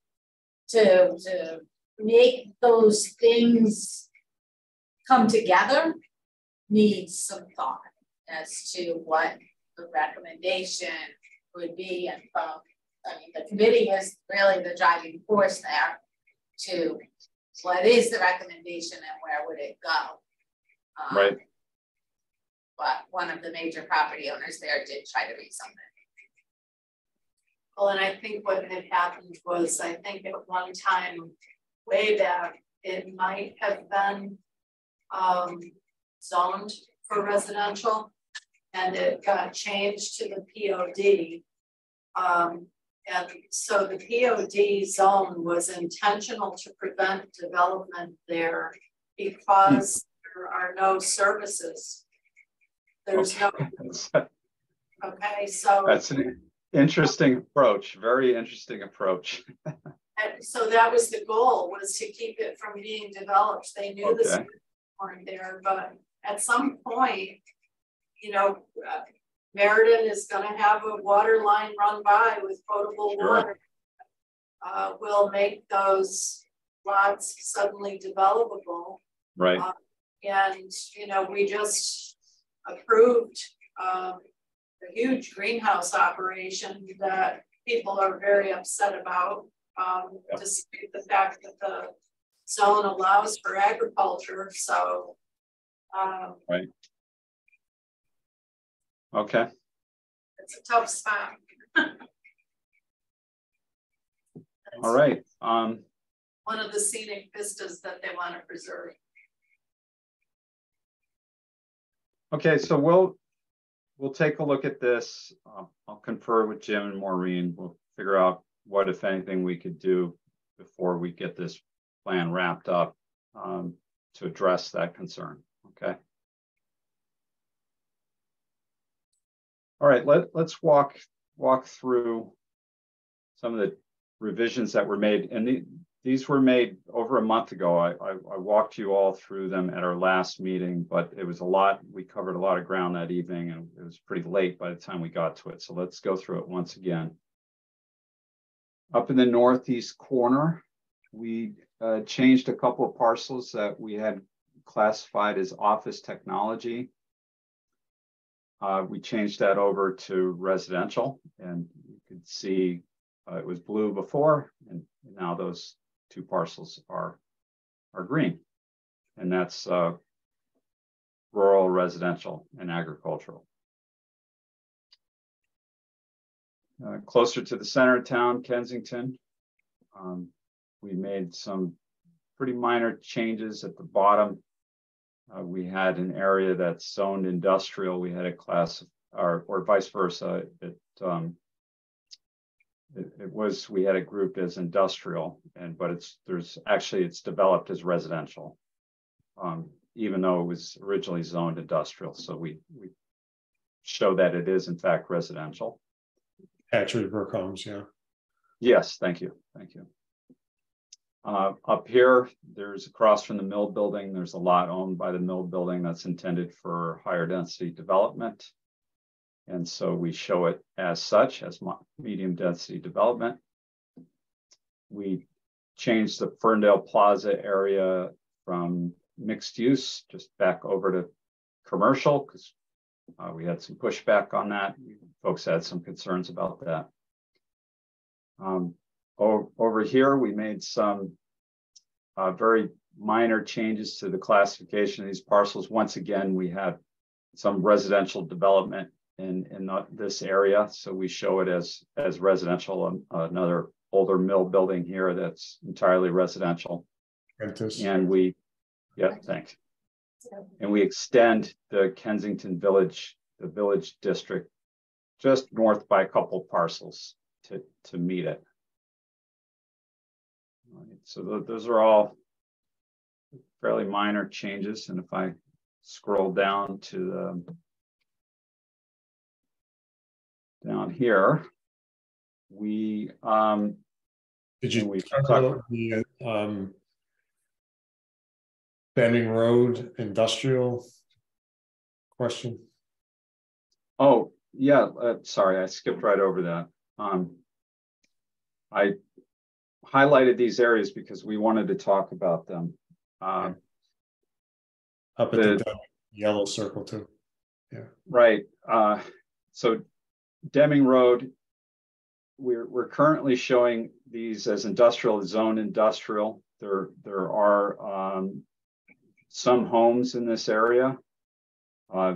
to to make those things come together needs some thought as to what the recommendation would be and from, I mean, the committee is really the driving force there to what is the recommendation and where would it go? Um, Right. But one of the major property owners there did try to read something. Well, and I think what had happened was, I think at one time, way back, it might have been um zoned for residential. And it got changed to the P O D. Um, and so the P O D zone was intentional to prevent development there because there are no services. There's no, okay, so. that's an interesting approach. Very interesting approach. And so that was the goal, was to keep it from being developed. They knew Okay. schools there, but at some point, you know, uh, Meriden is gonna have a water line run by with potable Sure. water. Uh, will make those lots suddenly developable. Right. And, you know, we just approved, um, a huge greenhouse operation that people are very upset about. Um, Yep. despite the fact that the zone allows for agriculture, so. Um, right. Okay. it's a tough spot. All right. Um, One of the scenic vistas that they wanna preserve. okay, so we'll we'll take a look at this. Uh, I'll confer with Jim and Maureen. We'll figure out what, if anything, we could do before we get this plan wrapped up um, to address that concern. Okay. All right, let, let's walk walk through some of the revisions that were made. And the, these were made over a month ago. I, I, I walked you all through them at our last meeting, but it was a lot. We covered a lot of ground that evening and it was pretty late by the time we got to it. So let's go through it once again. Up in the northeast corner, we uh, changed a couple of parcels that we had classified as office technology. Uh, we changed that over to residential and you could see uh, it was blue before and now those two parcels are, are green. And that's uh, rural, residential, and agricultural. Uh, closer to the center of town, Kensington, um, we made some pretty minor changes at the bottom. Uh, we had an area that's zoned industrial. We had a class, or, or vice versa. It, um, it, it was, we had it grouped as industrial and, but it's, there's actually, it's developed as residential. Um, even though it was originally zoned industrial, so we, we show that it is in fact residential. Hatchery Brook Homes, yeah. Yes, thank you, thank you. Uh, up here, there's across from the mill building, there's a lot owned by the mill building that's intended for higher density development. And so we show it as such, as medium density development. We changed the Ferndale Plaza area from mixed use, just back over to commercial, because uh, we had some pushback on that. Folks had some concerns about that. Um, o- over here, we made some uh, very minor changes to the classification of these parcels. Once again, we have some residential development in, in the- this area, so we show it as, as residential. Um, Another older mill building here that's entirely residential. And we, yeah, thanks. And we extend the Kensington Village, the Village District, just north by a couple parcels to, to meet it. Right, So tho- those are all fairly minor changes, and if I scroll down to the down here, we, um, Did you we talk talk- about the um. Deming Road Industrial? Question, Oh, yeah, uh, sorry, I skipped right over that. Um. I highlighted these areas because we wanted to talk about them. Um, up at the The- yellow circle too. Yeah. Right, uh, so Deming Road. We're, we're currently showing these as industrial, zone industrial. There, there are, um. Some homes in this area. Uh.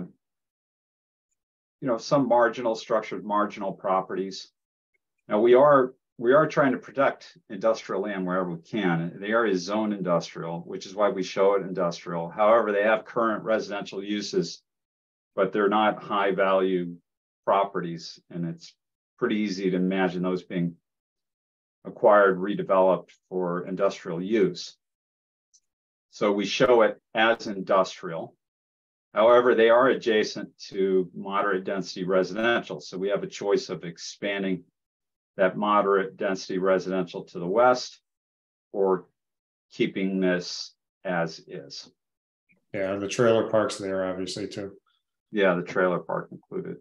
You know, some marginal structured, marginal properties. Now, we are, we are trying to protect industrial land wherever we can. The area is zone industrial, which is why we show it industrial. However, they have current residential uses. But they're not high value properties and it's pretty easy to imagine those being acquired, redeveloped for industrial use. So we show it as industrial. However, they are adjacent to moderate density residential. So we have a choice of expanding that moderate density residential to the west or keeping this as is. Yeah, the trailer parks there obviously too. Yeah, the trailer park included.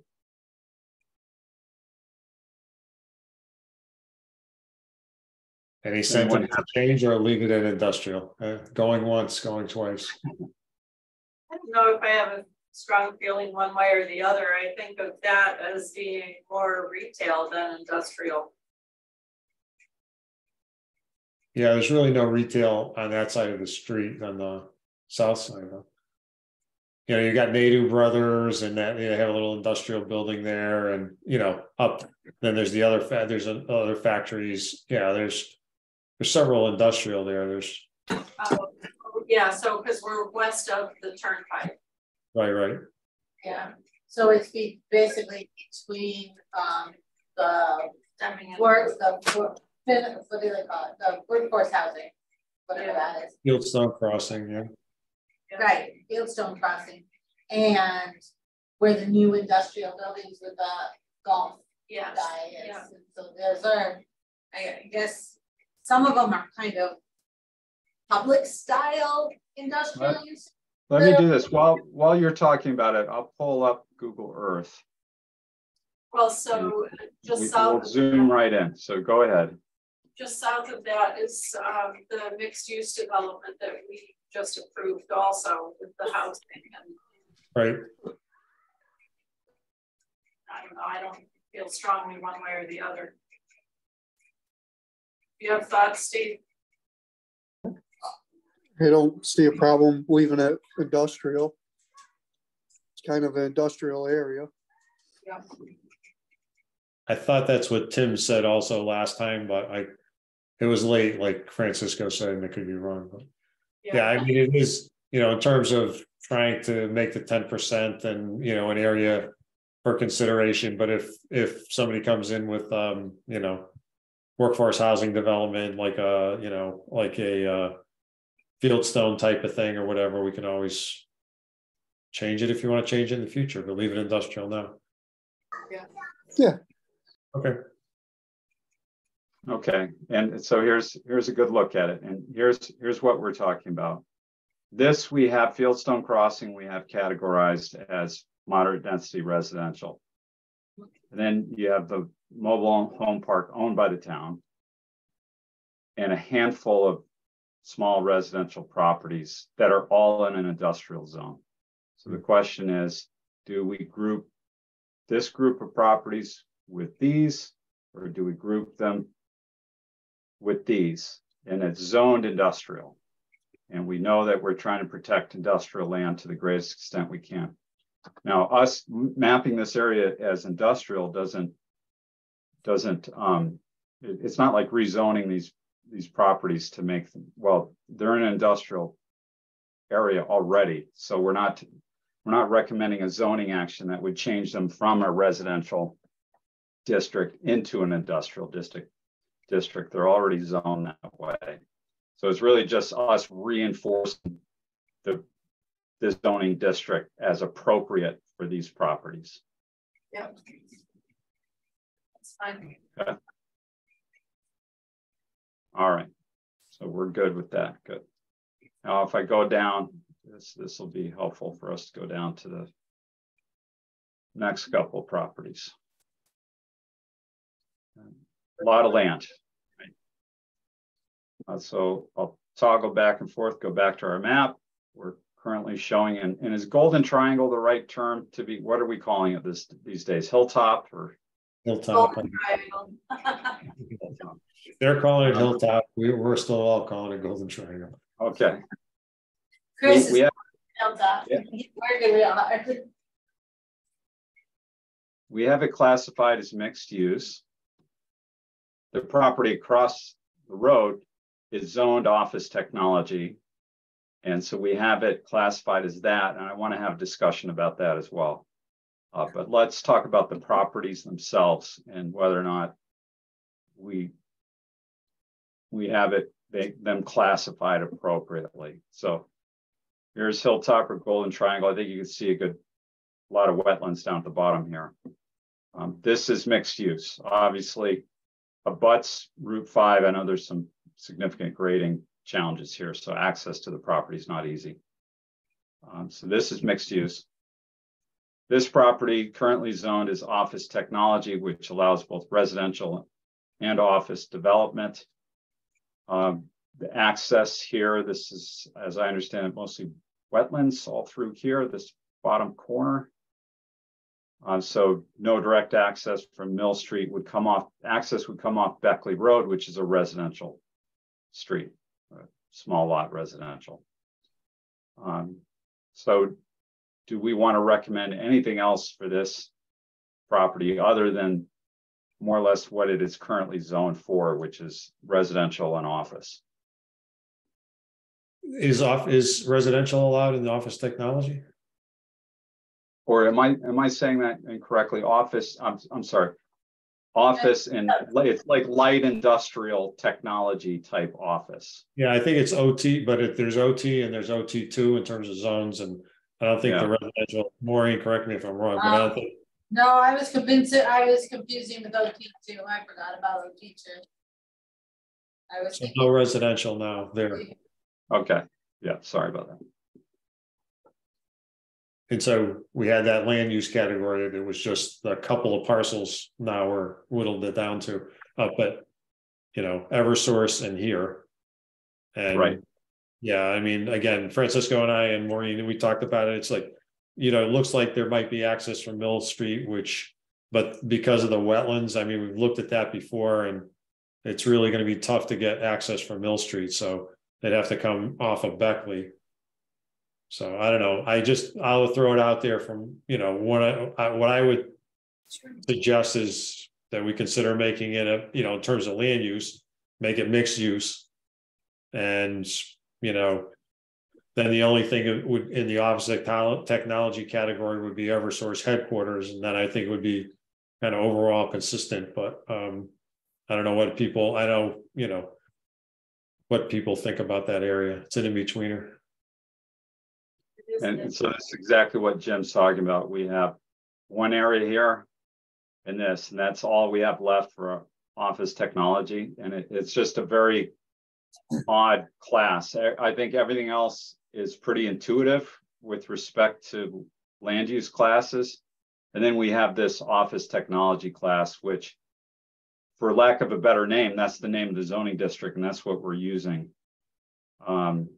Any sentiment to change or leave it in industrial, Uh, going once, going twice. I don't know if I have a strong feeling one way or the other. I think of that as being more retail than industrial. Yeah, there's really no retail on that side of the street on the south side though. You know, you got Nadu Brothers and that, they have a little industrial building there and, you know, up, then there's the other, fa- there's a- other factories, yeah, there's. There's several industrial there, there's, Um, Yeah, so because we're west of the turnpike. Right, right, Yeah, so it's be basically between, um, the Deming and- work, the, work- what do they call it, the workforce housing, whatever that is. Fieldstone Crossing, yeah. Right, Fieldstone Crossing, and where the new industrial buildings with the golf Yes, guy yeah. is, and so those are, I guess, some of them are kind of public style industrial use. Let me do this while, while you're talking about it, I'll pull up Google Earth. Well, so We- just We'll of zoom that- right in, so go ahead. just south of that is um the mixed use development that we just approved also with the housing and Right, I don't know, I don't feel strongly one way or the other. You have thoughts, Steve? I don't see a problem leaving it industrial. It's kind of an industrial area. Yeah. I thought that's what Tim said also last time, but I. It was late, like Francisco said, and it could be wrong, but yeah, I mean, it is, you know, in terms of trying to make the ten percent and, you know, an area. for consideration, but if, if somebody comes in with, um, you know. Workforce housing development, like a, you know, like a, uh. Fieldstone type of thing or whatever, we can always. Change it if you want to change it in the future, but leave it industrial now. Yeah. Yeah. Okay, Okay, and so here's, here's a good look at it, and here's, here's what we're talking about. This, we have Fieldstone Crossing, we have categorized as moderate density residential. And then you have the mobile home park owned by the town. And a handful of small residential properties that are all in an industrial zone. So the question is, do we group this group of properties with these, or do we group them with these? And it's zoned industrial. And we know that we're trying to protect industrial land to the greatest extent we can. Now, us mapping this area as industrial doesn't doesn't um it's not like rezoning these these properties to make them well, they're in an industrial area already. So we're not we're not recommending a zoning action that would change them from a residential district into an industrial district district. They're already zoned that way. So it's really just us reinforcing the this zoning district as appropriate for these properties. Yep. That's fine. All right. So we're good with that. Good. Now, if I go down, this, this will be helpful for us to go down to the next couple properties. A lot of land. right? Uh, so I'll toggle back and forth, go back to our map. We're currently showing, and, and is golden triangle the right term to be, what are we calling it this, these days? Hilltop or? Hilltop, they're calling it hilltop, we, we're still all calling it golden triangle. Okay, Chris we, is we have, held up. Yeah. Where do we are? we have it classified as mixed use. The property across the road is zoned office technology. And so we have it classified as that, and I want to have a discussion about that as well. Uh, but let's talk about the properties themselves and whether or not we we have it, they, them classified appropriately. So here's Hilltop or Golden Triangle. I think you can see a good lot of wetlands down at the bottom here. Um, this is mixed use, obviously. Abuts Route five, I know there's some significant grading challenges here, so access to the property is not easy. Um, so this is mixed use. This property currently zoned as office technology, which allows both residential and office development. Um, the access here, this is, as I understand it, mostly wetlands all through here, this bottom corner. Uh, so no direct access from Mill Street would come off, access would come off Beckley Road, which is a residential street, a small lot residential. Um, so do we want to recommend anything else for this property other than more or less what it is currently zoned for, which is residential and office? Is off, is residential allowed in the office technology? Or am I, am I saying that incorrectly? Office, I'm, I'm sorry. Office and it's like light industrial technology type office. Yeah, I think it's OT, but if there's OT and there's OT two in terms of zones and I don't think the residential, Maureen, correct me if I'm wrong, but I don't think, No, I was convinced, I was confusing with OT two, I forgot about OT two. I was so thinking. no residential now there. Okay, yeah, sorry about that. And so we had that land use category that was just a couple of parcels now we're whittled it down to uh, up at. You know, Eversource and here. And. Right. Yeah, I mean, again, Francisco and I and Maureen, we talked about it, it's like, you know, it looks like there might be access from Mill Street, which. But because of the wetlands, I mean, we've looked at that before and. It's really gonna be tough to get access from Mill Street, so they'd have to come off of Beckley. So I don't know, I just, I'll throw it out there from, you know, what I, I- what I would suggest is that we consider making it a, you know, in terms of land use, make it mixed use. And, you know, then the only thing it would, in the office technology category would be Eversource headquarters, and then I think it would be kind of overall consistent, but, um, I don't know what people, I know, you know, what people think about that area. It's an in-betweener. And so that's exactly what Jim's talking about. We have one area here. And this, and that's all we have left for office technology, and it, it's just a very odd class. I, think everything else is pretty intuitive with respect to land use classes. And then we have this office technology class, which for lack of a better name, that's the name of the zoning district, and that's what we're using. Um,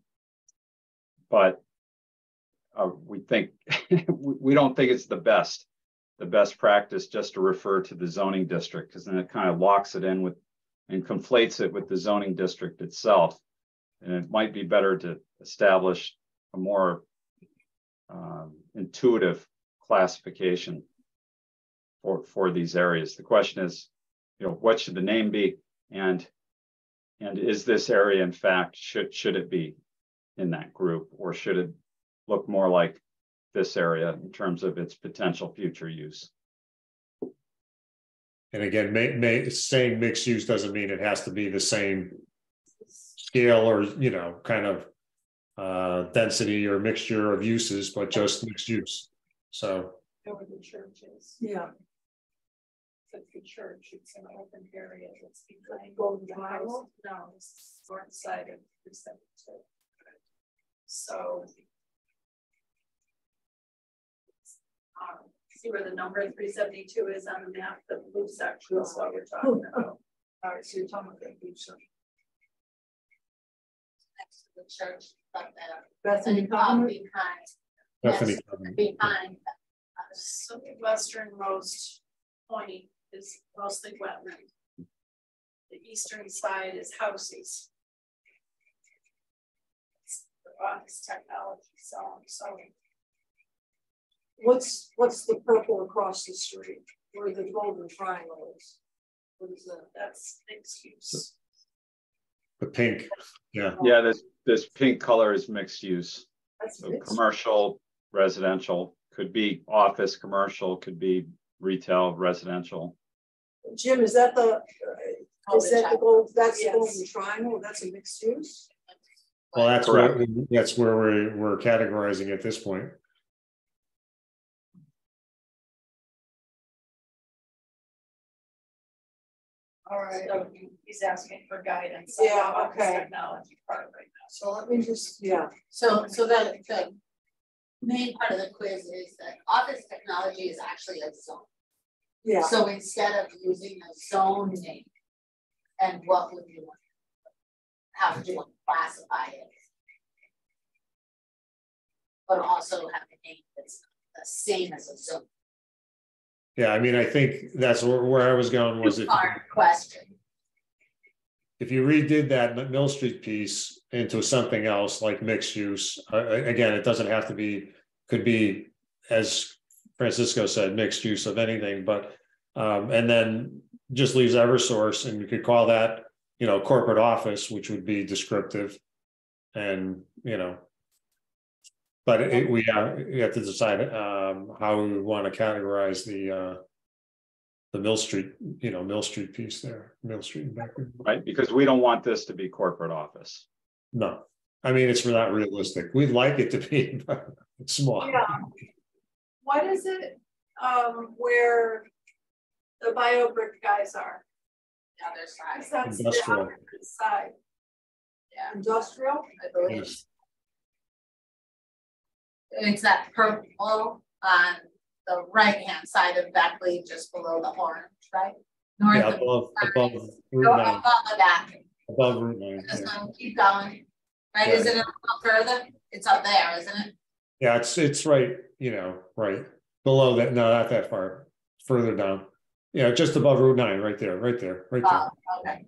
but uh, we think, we don't think it's the best, the best practice just to refer to the zoning district, because then it kind of locks it in with and conflates it with the zoning district itself. And it might be better to establish a more um, intuitive classification for, for these areas. The question is, you know, what should the name be? And, and is this area in fact, should, should it be in that group or should it look more like this area in terms of its potential future use? And again, may, may, saying mixed use doesn't mean it has to be the same scale or, you know, kind of uh, density or mixture of uses, but just mixed use. So, Over the churches, Yeah, it's the church, it's an open area, it's behind Golden the house. No, it's north side of three seventy-two. So. See where the number three seventy-two is on the map, the blue section is what we're talking about. all right, so you're talking about the beach. Next to the church, but Bethany and Common, behind, Bethany, yes, behind. uh, So the westernmost point is mostly wetland. The eastern side is houses. It's The office technology zone, so what's, what's the purple across the street where the golden triangle is? What is that? that's mixed use. the pink, yeah, Yeah, this, this pink color is mixed use. That's So mixed. commercial, residential, could be office, commercial, could be retail, residential. Jim, is that the, uh, is that the gold, that's the golden triangle, that's a mixed use? well, that's where, that's where we're, we're categorizing at this point. All right, So he's asking for guidance. Yeah, okay. Technology part right now. so let me just, yeah, So, so that the main part of the quiz is that office technology is actually a zone. yeah, So instead of using a zone name, and what would you want? How would you want to classify it? But also have a name that's the same as a zone. Yeah, I mean, I think that's where, where I was going was if, question. if you redid that Mill Street piece into something else like mixed use, uh, again, it doesn't have to be, could be, as Francisco said, mixed use of anything, but, um, and then just leaves Eversource and you could call that, you know, corporate office, which would be descriptive. And, you know. But it, we have, we have to decide, um, how we want to categorize the, uh. The Mill Street, you know, Mill Street piece there, Mill Street. and Beckley. Right, because we don't want this to be corporate office. No, I mean, it's not realistic. We'd like it to be, but it's small. Yeah. What is it, um, where the bio brick guys are? The other side, That's the Industrial. side. yeah, industrial, I believe. Yes. It's that purple on the right hand side of that Beckley, just below the orange, right? North Yeah, above, above go Route nine, above that, above Route nine. just yeah. gonna keep going. Right, is it a little further? It's up there, isn't it? Yeah, it's, it's right, you know, right below that, no, not that far, further down. Yeah, just above Route nine, right there, right there, right there. Oh, okay,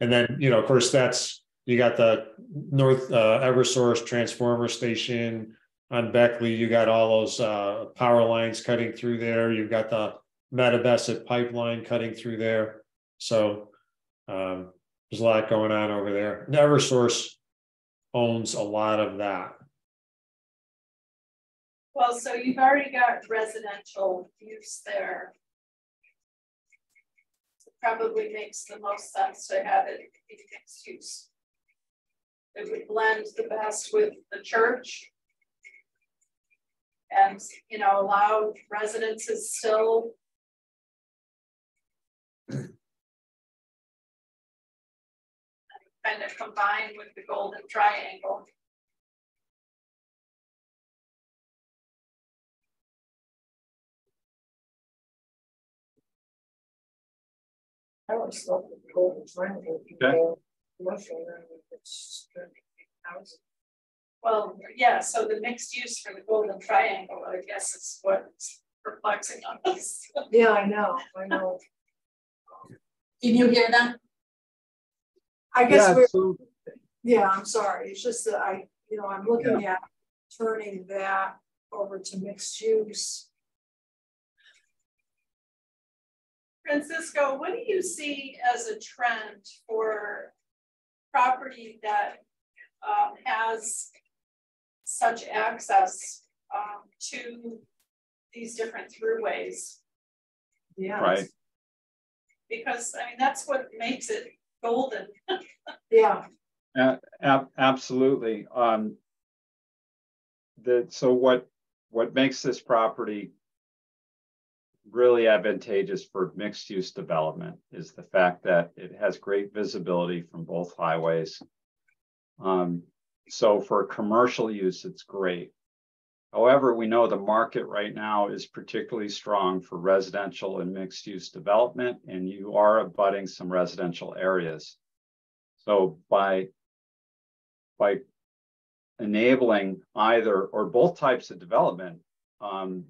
And then, you know, of course, that's, you got the North uh Eversource transformer station. On Beckley, you got all those uh power lines cutting through there. You've got the Mattabassett pipeline cutting through there. So um, there's a lot going on over there. And Eversource. owns a lot of that. Well, so you've already got residential use there. So Probably makes the most sense to have it be mixed use. It would blend the best with the church. And, you know, allow residences still. Kind of combine with the golden triangle. I always thought the golden triangle. Okay. Commercial, and it's, house. Well, yeah, so the mixed use for the golden triangle, I guess is what's perplexing on us. Yeah, I know, I know. Can you hear that? I guess Yeah, we're, so yeah, I'm sorry, it's just that I, you know, I'm looking at turning that over to mixed use. Francisco, what do you see as a trend for property that um, has such access um, to these different throughways? Yeah. Right. Because I mean, that's what makes it golden. Yeah, A- ab- absolutely. Um, the, so what, what makes this property really advantageous for mixed use development is the fact that it has great visibility from both highways. Um, so for commercial use, it's great. However, we know the market right now is particularly strong for residential and mixed use development, and you are abutting some residential areas. So by by enabling either or both types of development, um,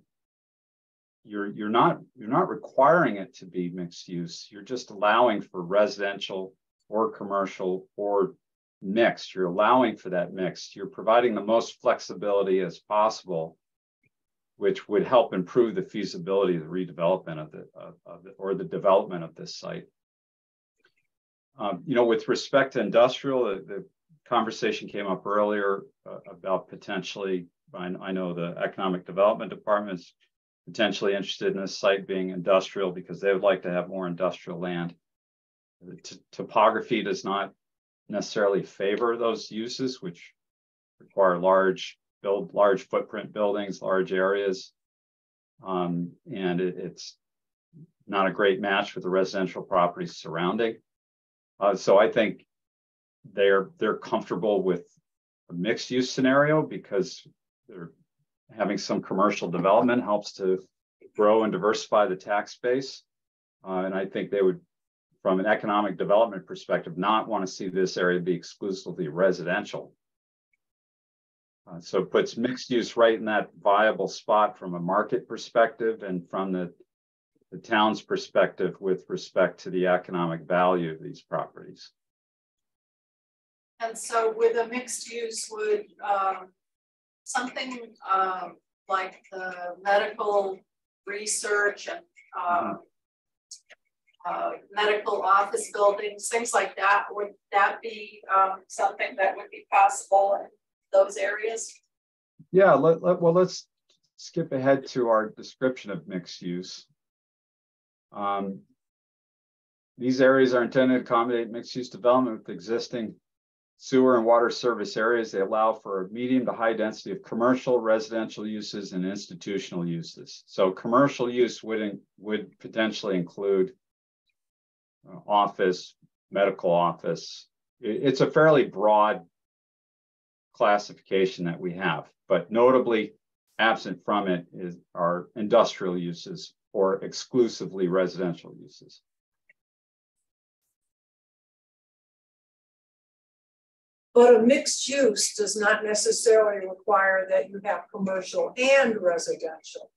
you're you're not you're not requiring it to be mixed use. You're just allowing for residential or commercial or mixed. You're allowing for that mixed. You're providing the most flexibility as possible, which would help improve the feasibility of the redevelopment of the of, of the, or the development of this site. Um, you know, with respect to industrial, the, the conversation came up earlier uh, about potentially. I, know the economic development department is potentially interested in this site being industrial because they would like to have more industrial land. The t- topography does not necessarily favor those uses, which require large build large footprint buildings, large areas, um, and it, it's not a great match with the residential properties surrounding. Uh, so I think they're they're comfortable with a mixed use scenario because they're having some commercial development helps to grow and diversify the tax base. Uh, and I think they would, from an economic development perspective, not want to see this area be exclusively residential. Uh, so it puts mixed use right in that viable spot from a market perspective and from the, the town's perspective with respect to the economic value of these properties. And so with a mixed use would um, something um, like the medical research and uh, uh, medical office buildings, things like that, would that be um, something that would be possible in those areas? Yeah, let, let, well, let's skip ahead to our description of mixed use. Um, these areas are intended to accommodate mixed use development with existing sewer and water service areas. They allow for a medium to high density of commercial, residential uses and institutional uses. So commercial use would, in, would potentially include uh, office, medical office. It, it's a fairly broad classification that we have, but notably absent from it is are industrial uses or exclusively residential uses. But a mixed use does not necessarily require that you have commercial and residential.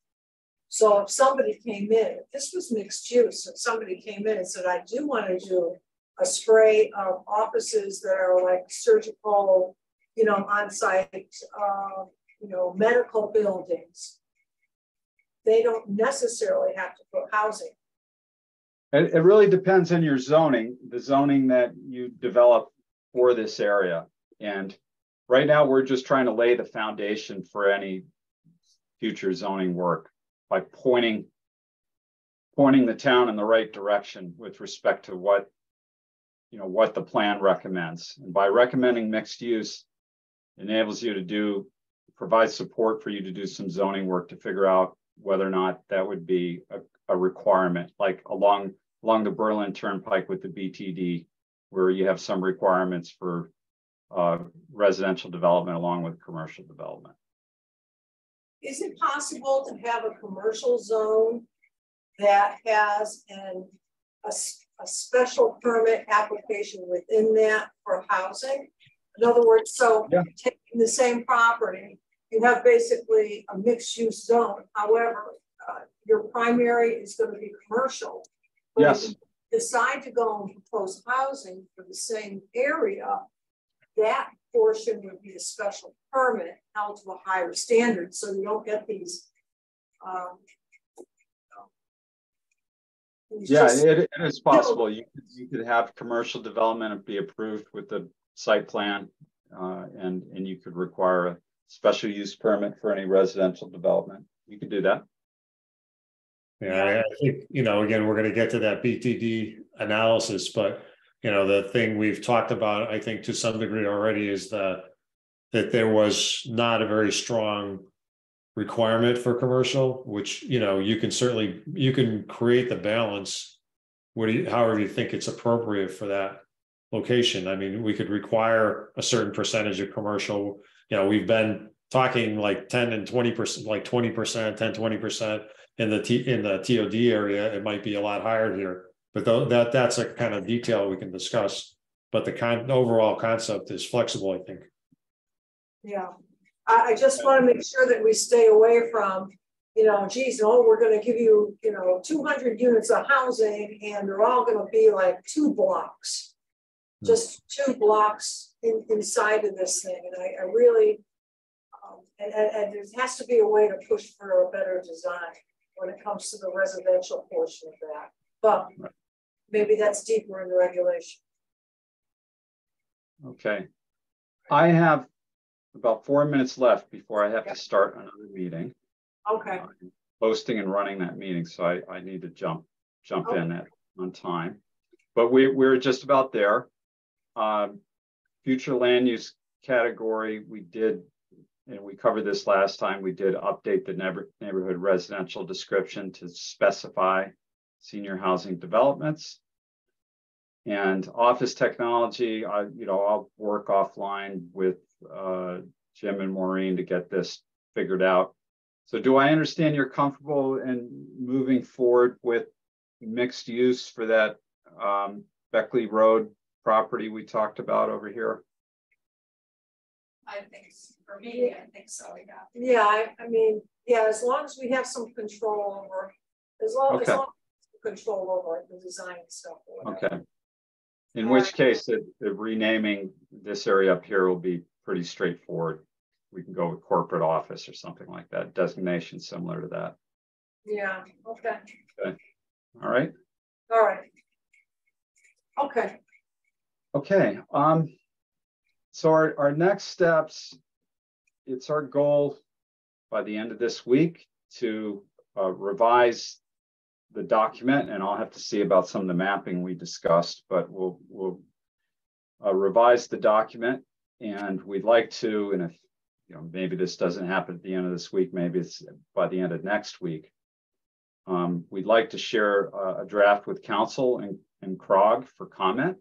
So if somebody came in, if this was mixed use, if somebody came in and said, I do want to do a spray of offices that are like surgical, you know, on-site, uh, you know, medical buildings, they don't necessarily have to put housing. It, it really depends on your zoning, the zoning that you develop for this area. And right now, we're just trying to lay the foundation for any future zoning work by pointing pointing the town in the right direction with respect to what you know what the plan recommends. And by recommending mixed use enables you to do provide support for you to do some zoning work to figure out whether or not that would be a, a requirement like along along the berlin turnpike with the btd where you have some requirements for uh, residential development along with commercial development Is it possible to have a commercial zone that has an, a, s- a special permit application within that for housing? In other words, so Yeah. taking the same property, you have basically a mixed use zone. However, uh, your primary is gonna be commercial. But if Yes. you Decide to go and propose housing for the same area, that portion would be a special permit held to a higher standard, so you don't get these. um, these Yeah, just- it, it is possible. You could, you could have commercial development be approved with the site plan. Uh, and, and you could require a special use permit for any residential development. You could do that. Yeah, I- I think, you know, again, we're gonna get to that BTD analysis, but, you know, the thing we've talked about, I think to some degree already is the. That there was not a very strong requirement for commercial, which, you know, you can certainly, you can create the balance. What do you, however you think it's appropriate for that location. I mean, we could require a certain percentage of commercial. You know, we've been talking like ten and twenty percent, like twenty percent, 10, 20 percent in the T, in the TOD area, it might be a lot higher here. But though, that, that's a kind of detail we can discuss. But the kind, the overall concept is flexible, I think. Yeah, I, I just wanna make sure that we stay away from, you know, geez, no, we're gonna give you, you know, two hundred units of housing and they're all gonna be like two blocks. Just two blocks in, inside of this thing, and I, I really. Um, and, and, and there has to be a way to push for a better design when it comes to the residential portion of that, but. Maybe that's deeper in the regulation. Okay. I have about four minutes left before I have to start another meeting. Okay, uh, Hosting and running that meeting, so I, I need to jump, jump in at, on time. But we, we're just about there. Um, future land use category, we did, and we covered this last time, we did update the neighbor, neighborhood residential description to specify senior housing developments. And office technology, I, you know, I'll work offline with uh, Jim and Maureen to get this figured out. So do I understand you're comfortable in moving forward with mixed use for that um, Beckley Road property we talked about over here? I think, for me, I think so, yeah. yeah, I, I mean, yeah, as long as we have some control over, as long, as Okay. as we have control over the design stuff. Okay. In which case, the, the renaming this area up here will be pretty straightforward. We can go with corporate office or something like that, designation similar to that. Yeah, okay, All right, all right. Okay, okay, um. So our, our next steps, it's our goal by the end of this week to uh, revise the document, and I'll have to see about some of the mapping we discussed, but we'll, we'll uh, revise the document, and we'd like to, and if, you know, maybe this doesn't happen at the end of this week, maybe it's by the end of next week. Um, we'd like to share a, a draft with council and, and CRCOG for comment.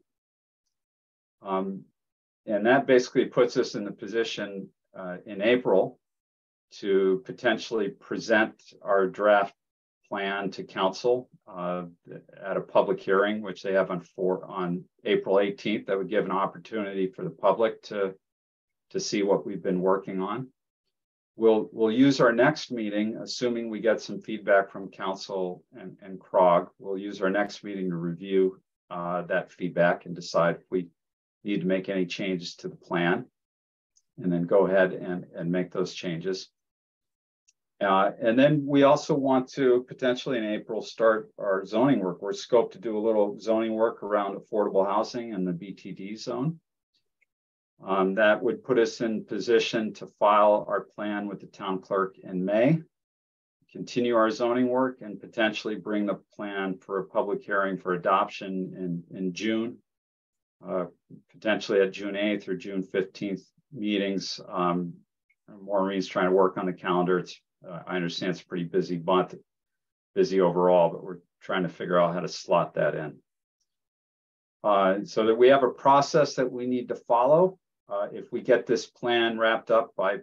Um, and that basically puts us in the position uh, in April to potentially present our draft plan to council uh, at a public hearing, which they have on for on April 18th. That would give an opportunity for the public to to see what we've been working on. We'll we'll use our next meeting, assuming we get some feedback from council and, and CRCOG. We'll use our next meeting to review uh, that feedback and decide if we need to make any changes to the plan. And then go ahead and, and make those changes. Uh, and then we also want to potentially in April start our zoning work. We're scoped to do a little zoning work around affordable housing and the BTD zone. Um, that would put us in position to file our plan with the town clerk in May. Continue our zoning work and potentially bring the plan for a public hearing for adoption in, in June. Uh, potentially at June eighth or June fifteenth meetings. Um, Maureen's trying to work on the calendar. It's, uh, I understand it's a pretty busy month, busy overall, but we're trying to figure out how to slot that in. Uh, so that we have a process that we need to follow. Uh, if we get this plan wrapped up by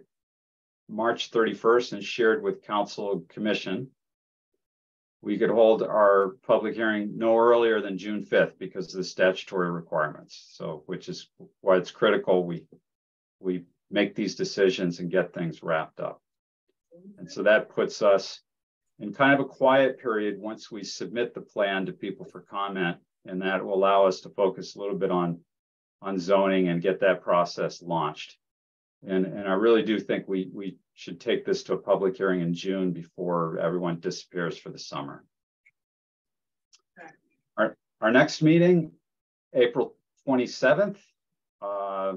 March 31st and shared with council commission, we could hold our public hearing no earlier than June 5th because of the statutory requirements. So, which is why it's critical we we make these decisions and get things wrapped up. And so that puts us in kind of a quiet period once we submit the plan to people for comment, and that will allow us to focus a little bit on on zoning and get that process launched. And, and I really do think we, we should take this to a public hearing in June before everyone disappears for the summer. Our, our next meeting, April 27th, uh,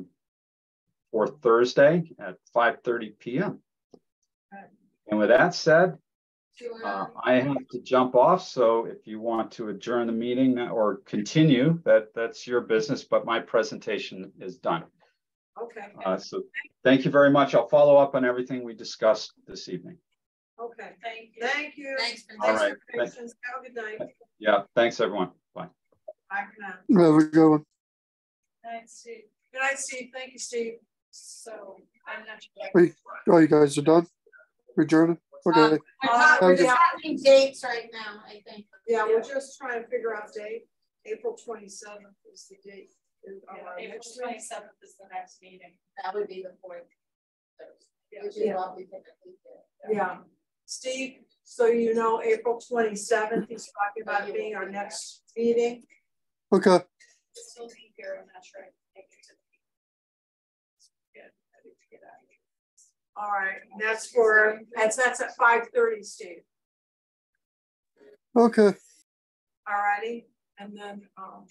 for Thursday at 5.30 p.m. And with that said, uh, I have to jump off, so if you want to adjourn the meeting or continue, that that's your business, but my presentation is done. Okay, Uh, so thank you very much. I'll follow up on everything we discussed this evening. okay. Thank you. Thank you. Thanks for All Thanks right, for your patience. Have a good night. Yeah, thanks, everyone. Bye. Bye for now. Have a good one. Thanks, Steve. Good night, Steve. Thank you, Steve. So I'm not. Wait. Oh, you guys are done? We're adjourning? Okay. We're talking, we're Okay. talking dates right now, I think. Yeah, we're just trying to figure out date. April twenty-seventh is the date. of our April next meeting. twenty seventh is the next meeting. That would be the fourth. Thursday, Which is Yeah. what we typically do. Yeah, Steve, so you know, April twenty-seventh, he's talking about being our next meeting. Okay. Still be here, I'm not sure. I can make it to the- Good, I need to get out of here. All right, that's for, that's, that's at five thirty, Steve. Okay. All righty, and then, um,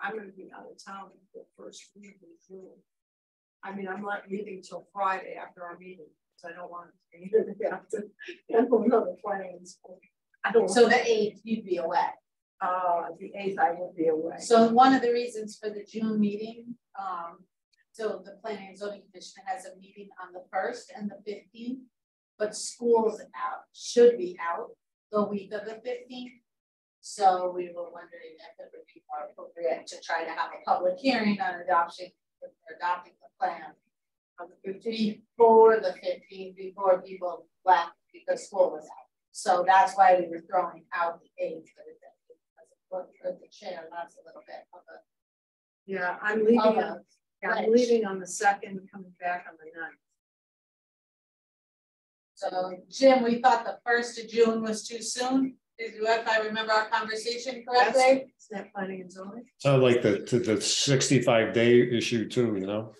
I'm gonna be out of town the first week of June. I mean, I'm not leaving till Friday after our meeting, so I don't want to be here to have to handle another plans. I don't, So the eighth, you'd be away. uh, the eighth, I will be away. So one of the reasons for the June meeting, um, so the planning and zoning commission has a meeting on the first and the fifteenth. But school's out, should be out the week of the fifteenth. So we were wondering if it would be more appropriate to try to have a public hearing on adoption, adopting the plan. On the fifteenth, before the fifteenth, before people left because school was out. So that's why we were throwing out the eighth. but it- For for the chair, that's a little bit of a Yeah, I'm leaving, of on- a yeah, I'm leaving on the second, coming back on the ninth. So Jim, we thought the first of June was too soon, if if I remember our conversation correctly. Is that planning and zoning? Sound like the, to the sixty-five day issue too, you know?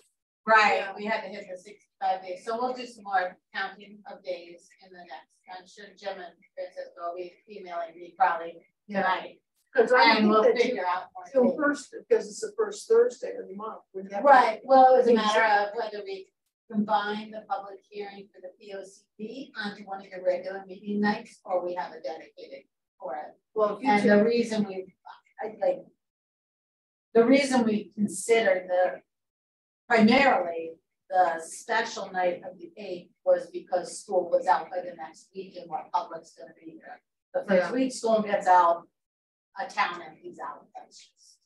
Right, we had to hit the sixty-five days, so we'll do some more counting of days in the next, I'm sure Jim and Francisco will be emailing me probably tonight. Because I And we'll that you, figure out more till first, because it's the first Thursday of the month. Right, well, it was a matter of whether we combine the public hearing for the P O C D onto one of your regular meeting nights, or we have a dedicated for it. Well, And the reason we, I like. The reason we considered the, primarily, the special night of the eighth was because school was out by the next week and what public's gonna be here. The first Yeah. week school gets out, a town empties out, that's just,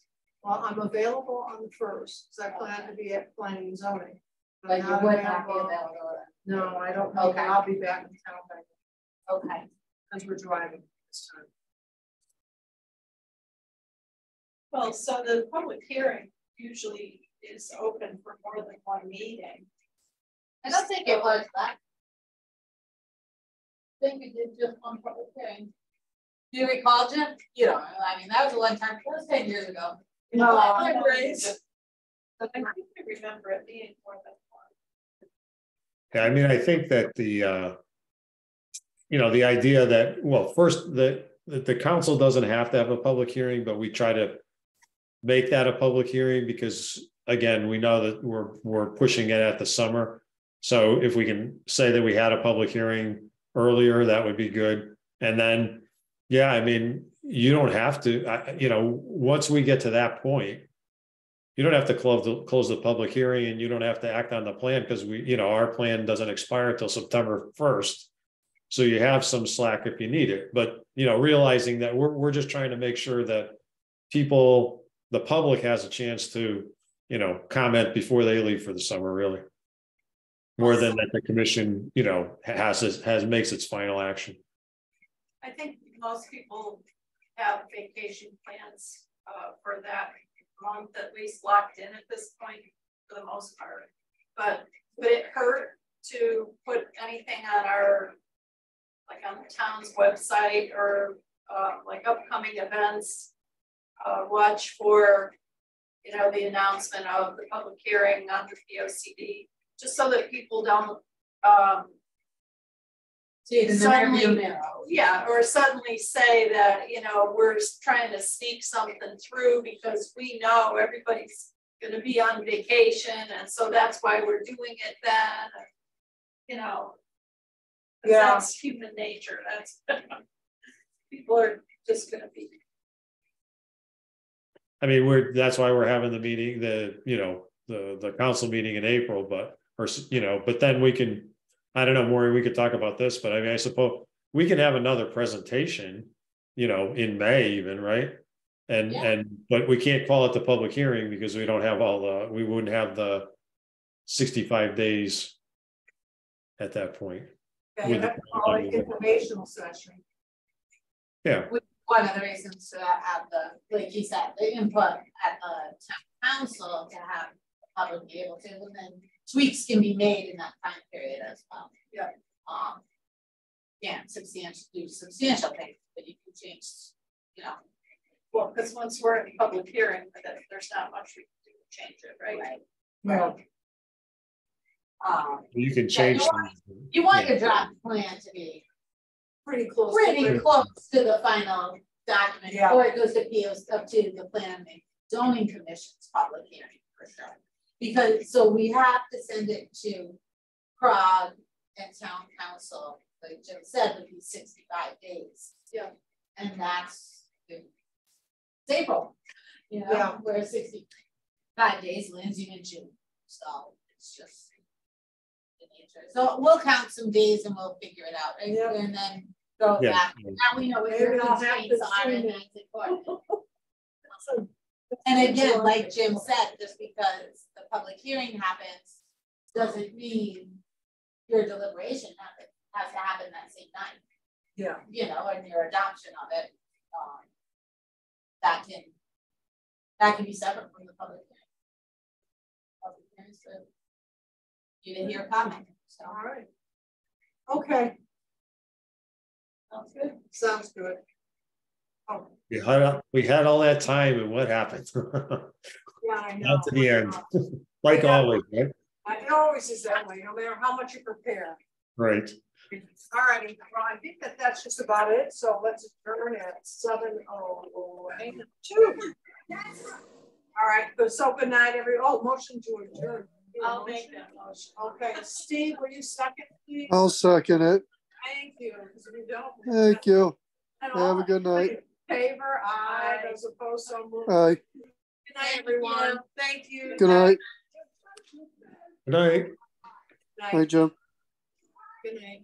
well, I'm available on the first, because I plan to be at planning and zoning. but you I'm would not be available- available. No, I don't know, Okay. I'll be back in town by then, Okay, because we're driving this time. Well, so the public hearing usually is open for more than one meeting. I don't think it was that. I think we did just one public hearing. Do you recall, Jim? You don't, I mean, that was a long time, that was ten years ago. No, I I'm know raised. you- But I think I remember it being more than one. Yeah, I mean, I think that the, uh. You know, the idea that, well, first, the, that the council doesn't have to have a public hearing, but we try to. Make that a public hearing because again, we know that we're, we're pushing it at the summer. So if we can say that we had a public hearing earlier, that would be good. And then, yeah, I mean, you don't have to, you know, once we get to that point, you don't have to close the, close the public hearing and you don't have to act on the plan because we, you know, our plan doesn't expire until September first. So you have some slack if you need it, but, you know, realizing that we're, we're just trying to make sure that people, the public has a chance to, you know, comment before they leave for the summer, really. More than that the commission, you know, has, has, makes its final action. I think most people have vacation plans uh, for that month at least locked in at this point for the most part. But would it hurt to put anything on our, like on the town's website or uh, like upcoming events? Uh, watch for, you know, the announcement of the public hearing on the POCD, just so that people don't um, suddenly, yeah, or suddenly say that, you know, we're trying to sneak something through because we know everybody's going to be on vacation. And so that's why we're doing it then. You know, yeah. that's human nature. That's people are just going to be. I mean, we're that's why we're having the meeting, the you know, the the council meeting in April, but or you know, but then we can I don't know, Maury, we could talk about this, but I mean, I suppose we can have another presentation, you know, in May even, right? And, yeah. and, but we can't call it the public hearing because we don't have all the, we wouldn't have the 65 days at that point. Okay, that's call it informational session. Yeah. One of the reasons to have the, like you said, the input at the town council to have the public be able to, and then tweaks can be made in that time period as well. Yeah. Um, yeah, substantial, do substantial things, but you can change, you know. Well, because once we're in public hearing, there's not much we can do to change it, right? Right. Um, you can change. Yeah, you, want, you want your draft plan to be pretty close, pretty to close to the final document yeah. before it goes to POs up to the planning zoning commission's public hearing for sure because so we have to send it to Prague and town council, like Jim said, would be 65 days. Yeah. And that's it's April, you know, yeah. we're 65 days lands you in June. So it's just the nature. So we'll count some days and we'll figure it out. Right? Yeah. And then go yeah. back. Now we know what your constraints are and that's important. And again, like Jim said, just because the public hearing happens doesn't mean your deliberation has to happen that same night. Yeah. You know, and your adoption of it, um, that can that can be separate from the public hearing. Public hearing, so you didn't hear a comment. So. All right. Okay. Sounds good. Sounds good. We had, we had all that time and what happened? Yeah, I know. Not to the end, like Yeah. always, right? It always is that way, no matter how much you prepare. Right. All righty, well, I think that that's just about it, so let's adjourn at seven oh eight two. All right, so good night, everyone. oh, motion to adjourn. I'll make that motion. Okay, Steve, will you second, please? I'll second it. Thank you, we don't. Thank you. Have a good night. In Favor, aye, those opposed, so moved. Aye. Good night, everyone. Thank you. Good night. Good night. Good Night, Jim. Good night.